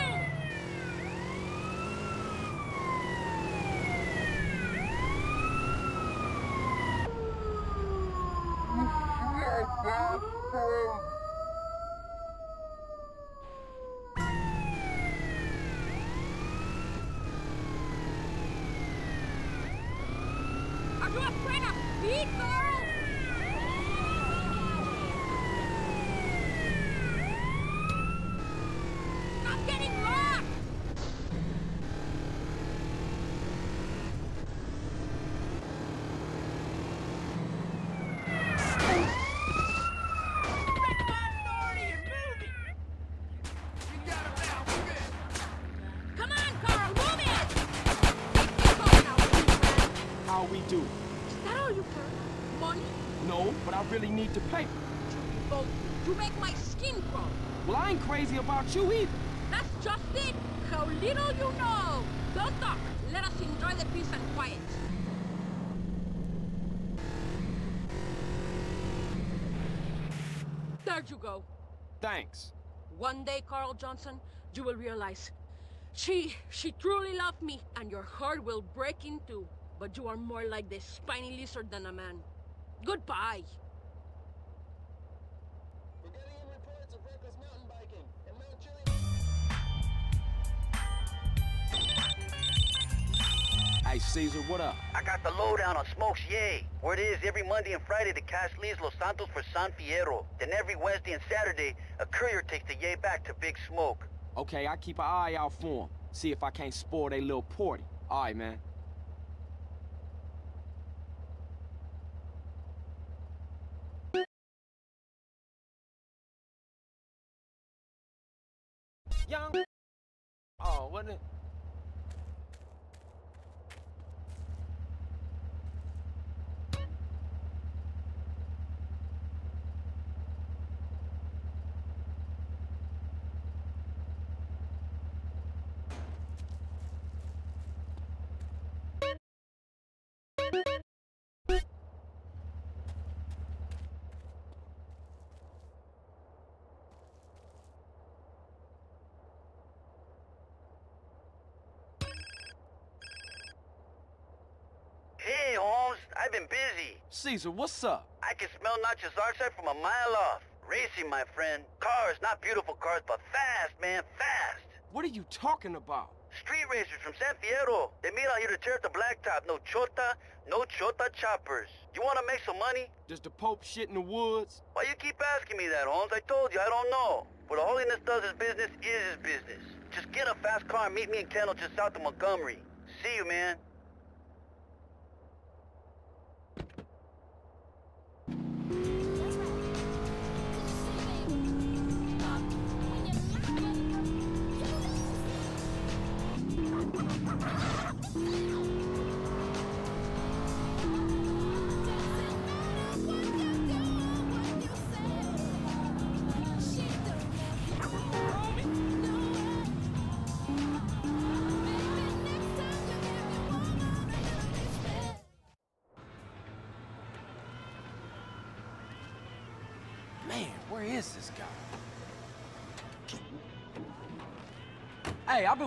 Are you afraid of speed, girl? Stop getting lost! Come on, Carl, move it! Keep going now, please, man. How we do? Is that all you care? Money? No, but I really need the paper. You both You make my skin crawl. Well, I ain't crazy about you either. That's just it. How little you know. Don't talk. Let us enjoy the peace and quiet. There you go. Thanks. One day, Carl Johnson, you will realize she, she truly loved me, and your heart will break in two. But you are more like the spiny lizard than a man. Goodbye. Hey, Cesar, what up? I got the lowdown on Smokes Yay. Where it is every Monday and Friday the cash leaves Los Santos for San Fierro. Then every Wednesday and Saturday, a courier takes the Yay back to Big Smoke. Okay, I keep an eye out for him. See if I can't spoil they little party. All right, man. Young. Oh, what? The... Hey, Holmes, I've been busy. Cesar, what's up? I can smell nitrous oxide from a mile off. Racing, my friend. Cars, not beautiful cars, but fast, man, fast. What are you talking about? Street racers from San Fierro. They meet out here to tear up the blacktop. No chota, no chota choppers. You want to make some money? Does the Pope shit in the woods? Why you keep asking me that, Holmes? I told you, I don't know. What Holiness does his business is his business. Just get a fast car and meet me in Kendl just south of Montgomery. See you. Man, Thank you.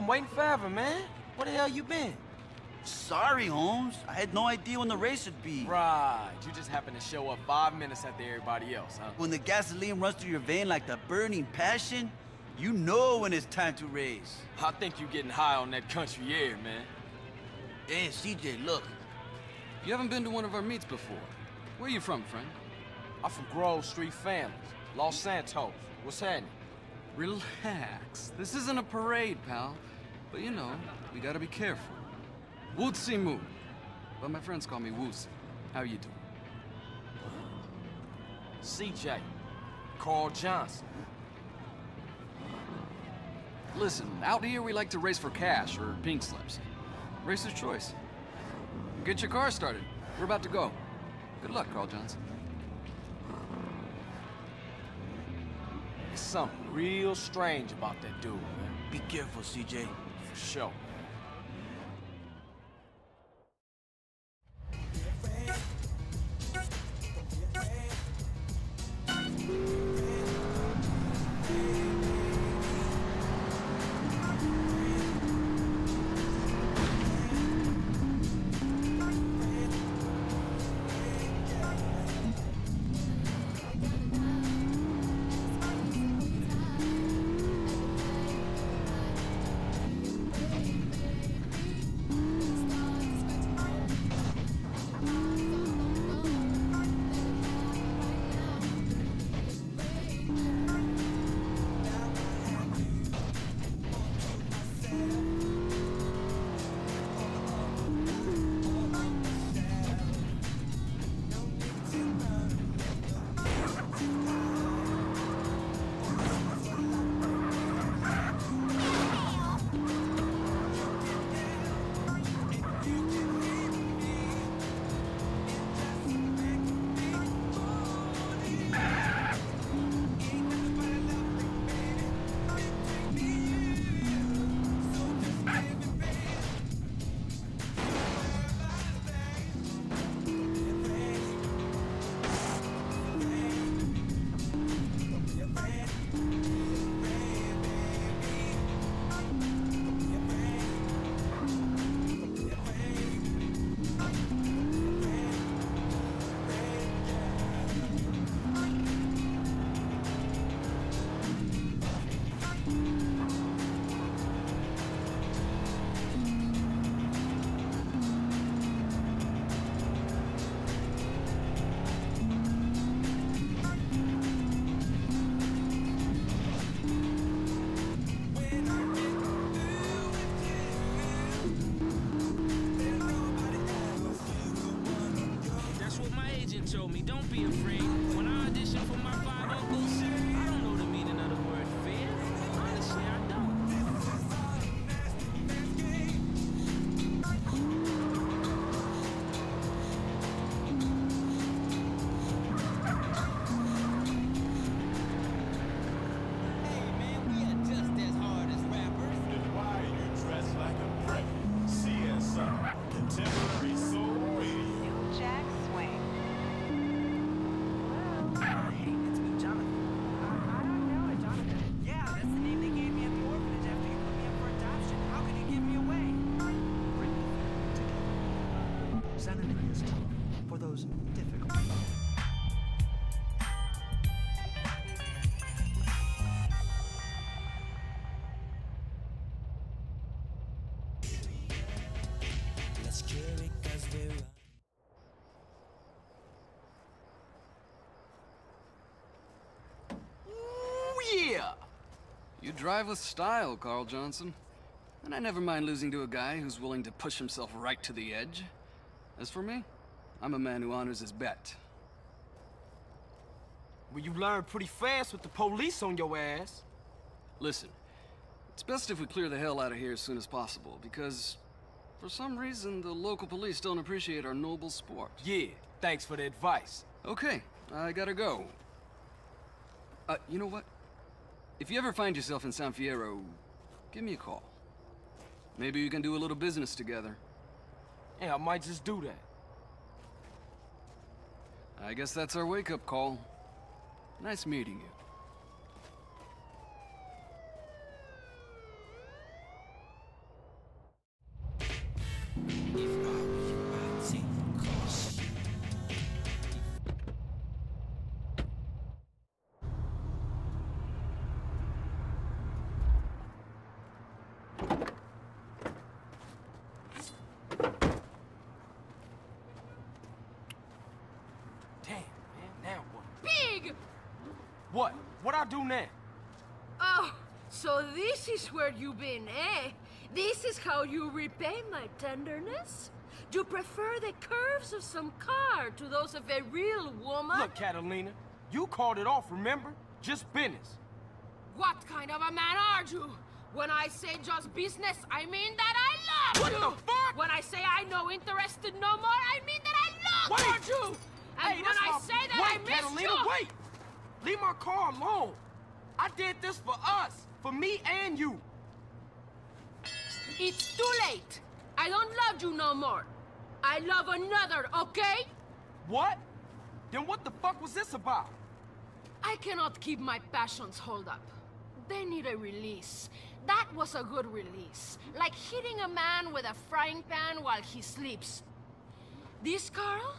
Been waiting forever, man. Where the hell you been? Sorry, Holmes. I had no idea when the race would be. Right, you just happened to show up five minutes after everybody else, huh? When the gasoline runs through your vein like the burning passion, you know when it's time to race. I think you're getting high on that country air, man. Hey, CJ, look. You haven't been to one of our meets before. Where you from, friend? I'm from Grove Street Families, Los Santos. What's happening? Relax. This isn't a parade, pal. But you know, we gotta be careful. Wu Zi Mu. But my friends call me Woozie. How you doing? CJ. Carl Johnson. Listen, out here we like to race for cash or pink slips. Racer's choice. Get your car started. We're about to go. Good luck, Carl Johnson. There's something real strange about that dude. Be careful, CJ. For sure. That's drive with style, Carl Johnson. And I never mind losing to a guy who's willing to push himself right to the edge. As for me, I'm a man who honors his bet. Well, you learned pretty fast with the police on your ass. Listen, it's best if we clear the hell out of here as soon as possible, because for some reason the local police don't appreciate our noble sport. Yeah, thanks for the advice. Okay, I gotta go. Uh, you know what? If you ever find yourself in San Fierro, give me a call. Maybe we can do a little business together. Yeah, I might just do that. I guess that's our wake-up call. Nice meeting you. What? What I do now? Oh, so this is where you've been, eh? This is how you repay my tenderness? Do you prefer the curves of some car to those of a real woman? Look, Catalina, you called it off, remember? Just business. What kind of a man are you? When I say just business, I mean that I love What you! the fuck? When I say I no interested no more, I mean that I love Wait! you! And hey, when I my... say that wait, I miss Catalina, you... wait! Leave my car alone. I did this for us, for me and you. It's too late. I don't love you no more. I love another, okay? What? Then what the fuck was this about? I cannot keep my passions hold up. They need a release. That was a good release. Like hitting a man with a frying pan while he sleeps. This, Carl?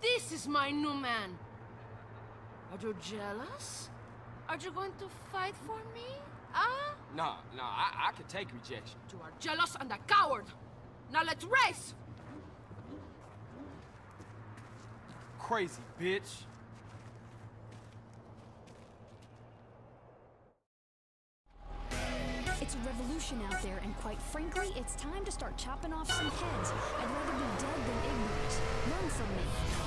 This is my new man. Are you jealous? Are you going to fight for me? Huh? Nah, nah, I, I could take rejection. You are jealous and a coward. Now let's race! Crazy bitch. It's a revolution out there, and quite frankly, it's time to start chopping off some heads. I'd rather be dead than ignorant. Learn from me.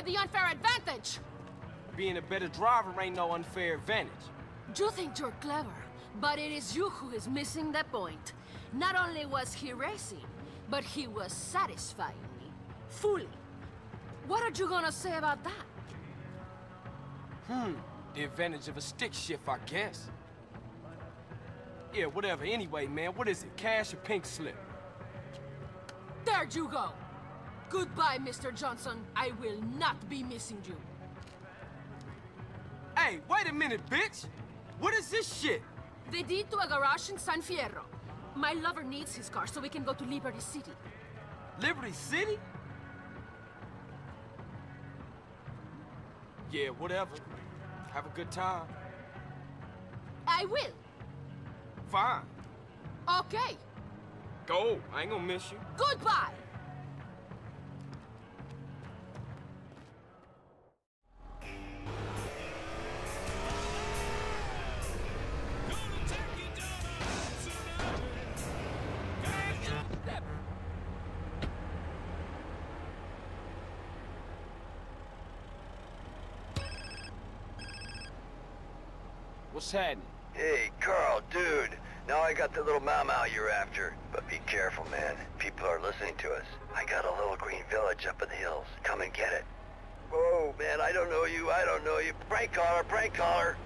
Had the unfair advantage! Being a better driver ain't no unfair advantage. You think you're clever, But it is you who is missing the point. Not only was he racing, but he was satisfying me. Fully. What are you gonna say about that? Hmm. The advantage of a stick shift, I guess. Yeah, whatever. Anyway, man, what is it? Cash or pink slip? There you go. Goodbye, Mr. Johnson. I will not be missing you. Hey, wait a minute, bitch! What is this shit? The deed to a garage in San Fierro. My lover needs his car so we can go to Liberty City. Liberty City? Yeah, whatever. Have a good time. I will. Fine. Okay. Go. I ain't gonna miss you. Goodbye. Happening? Hey, Carl, dude. Now I got the little Mau Mau you're after. But be careful, man. People are listening to us. I got a little green village up in the hills. Come and get it. Whoa, man, I don't know you. I don't know you. Prank caller, prank caller.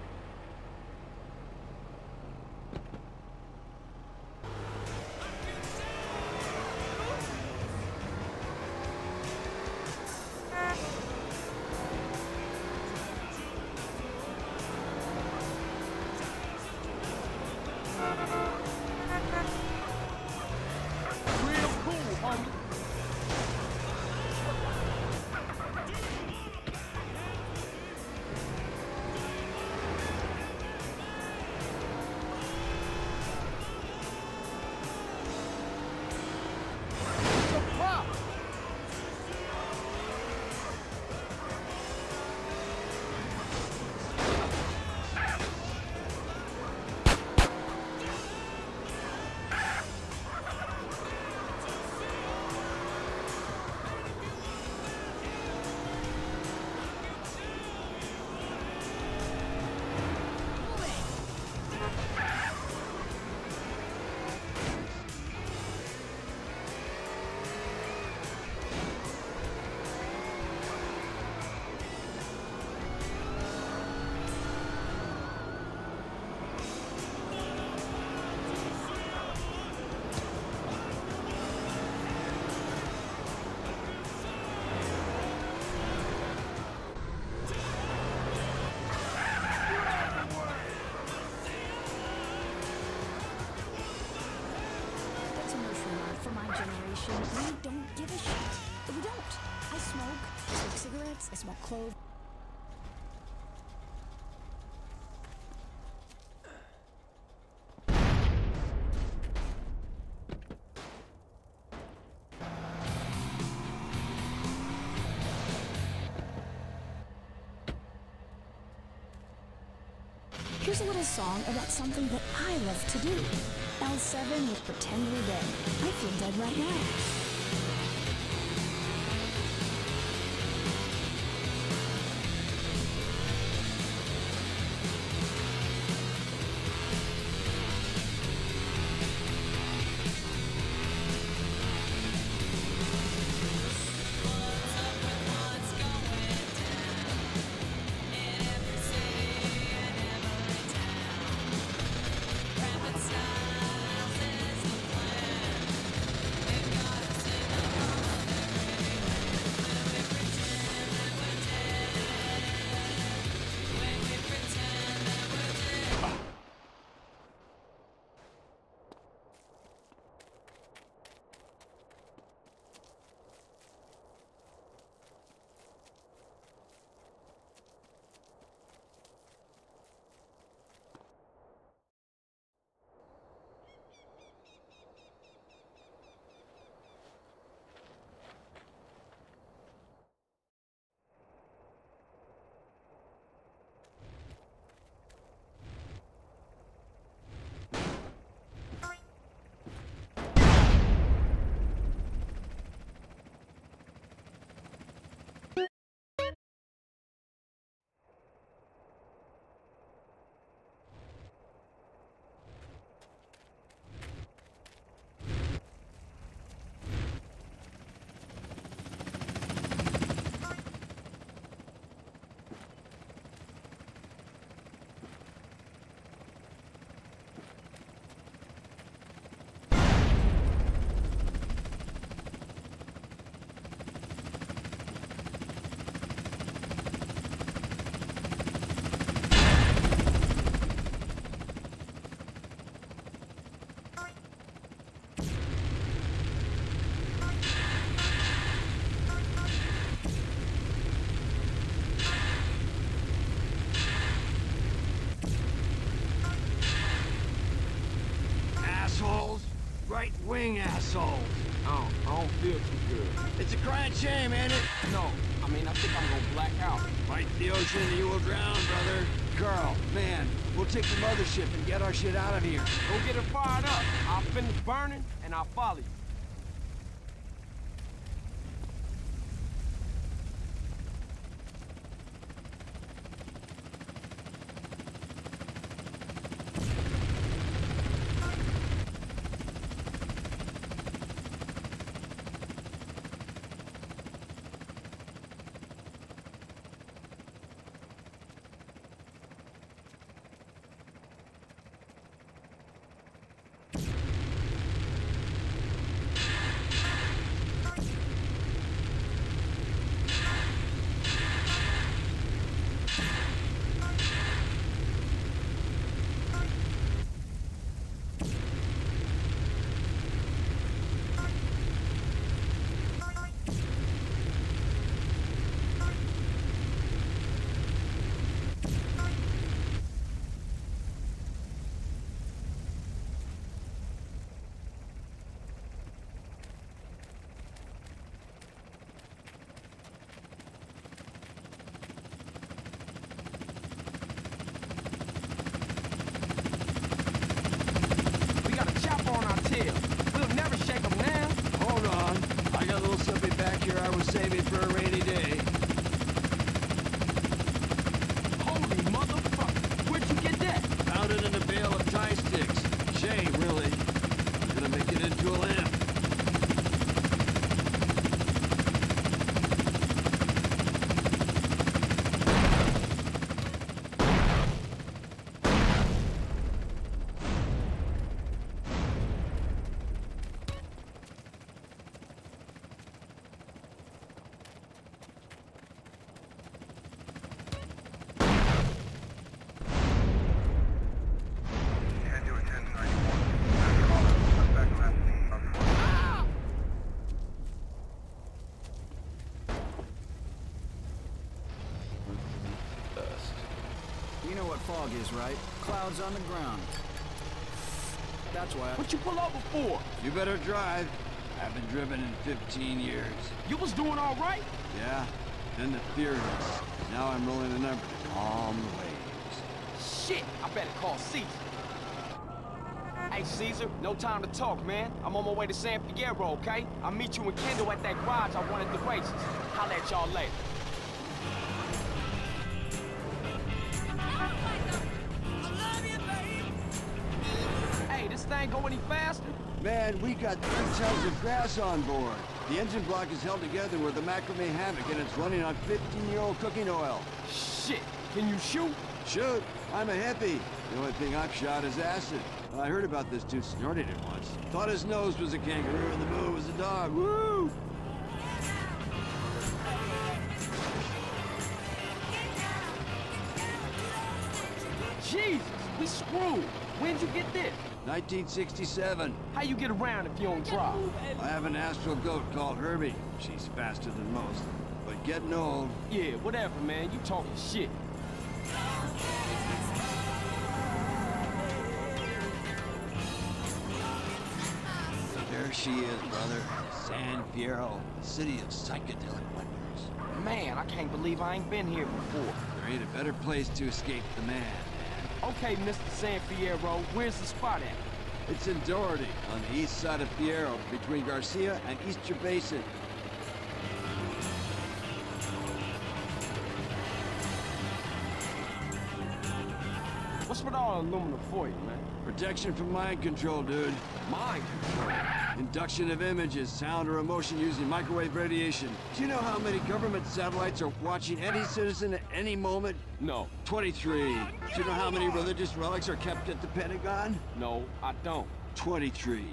Generation. We don't give a shit. We don't. I smoke. I smoke cigarettes. I smoke clove. Here's a little song about something that I love to do. L7 with Pretend We're Dead. I feel dead right now. Oh, I don't feel too good. It's a crying shame, ain't it? No, I mean, I think I'm gonna black out. Fight the ocean and you will drown, brother. Girl, man, we'll take the mothership and get our shit out of here. Go get it fired up. I'll finish burning, and I'll follow you. Fog is, right? Clouds on the ground. That's why I... What you pull over for? You better drive. I haven't driven in 15 years. You was doing all right? Yeah, then the fear hits. Now I'm rolling the number to calm the waves. Shit, I better call Cesar. Hey, Cesar, no time to talk, man. I'm on my way to San Fierro, okay? I'll meet you and Kendl at that garage I wanted the races. Holla at y'all later. Of grass on board. The engine block is held together with a macrame hammock and it's running on 15-year-old cooking oil. Shit, can you shoot? Shoot, I'm a hippie. The only thing I've shot is acid. I heard about this dude snorted it once. Thought his nose was a kangaroo and the moon was a dog. Woo! Jesus, we screwed. When'd you get this? 1967. How you get around if you don't drive? I have an astral goat called Herbie. She's faster than most. But getting old. Yeah, whatever, man. You talking shit. There she is, brother. San Fierro, city of psychedelic wonders. Man, I can't believe I ain't been here before. There ain't a better place to escape the man. Okay, Mr. San Fierro, where's the spot at? It's in Doherty, on the east side of Fierro, between Garcia and Easter Basin. What's with all the aluminum foil, man? Protection from mind control, dude. Mind control? Induction of images, sound or emotion using microwave radiation. Do you know how many government satellites are watching any citizen at any moment? No. 23. Do you know how many religious relics are kept at the Pentagon? No, I don't. 23. You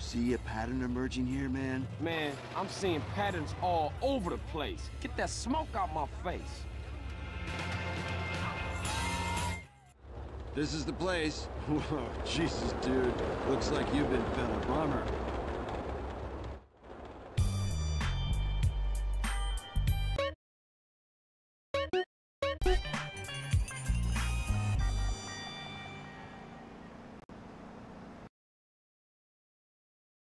see a pattern emerging here, man? Man, I'm seeing patterns all over the place. Get that smoke out my face. This is the place. Whoa, Jesus, dude. Looks like you've been fed a bummer.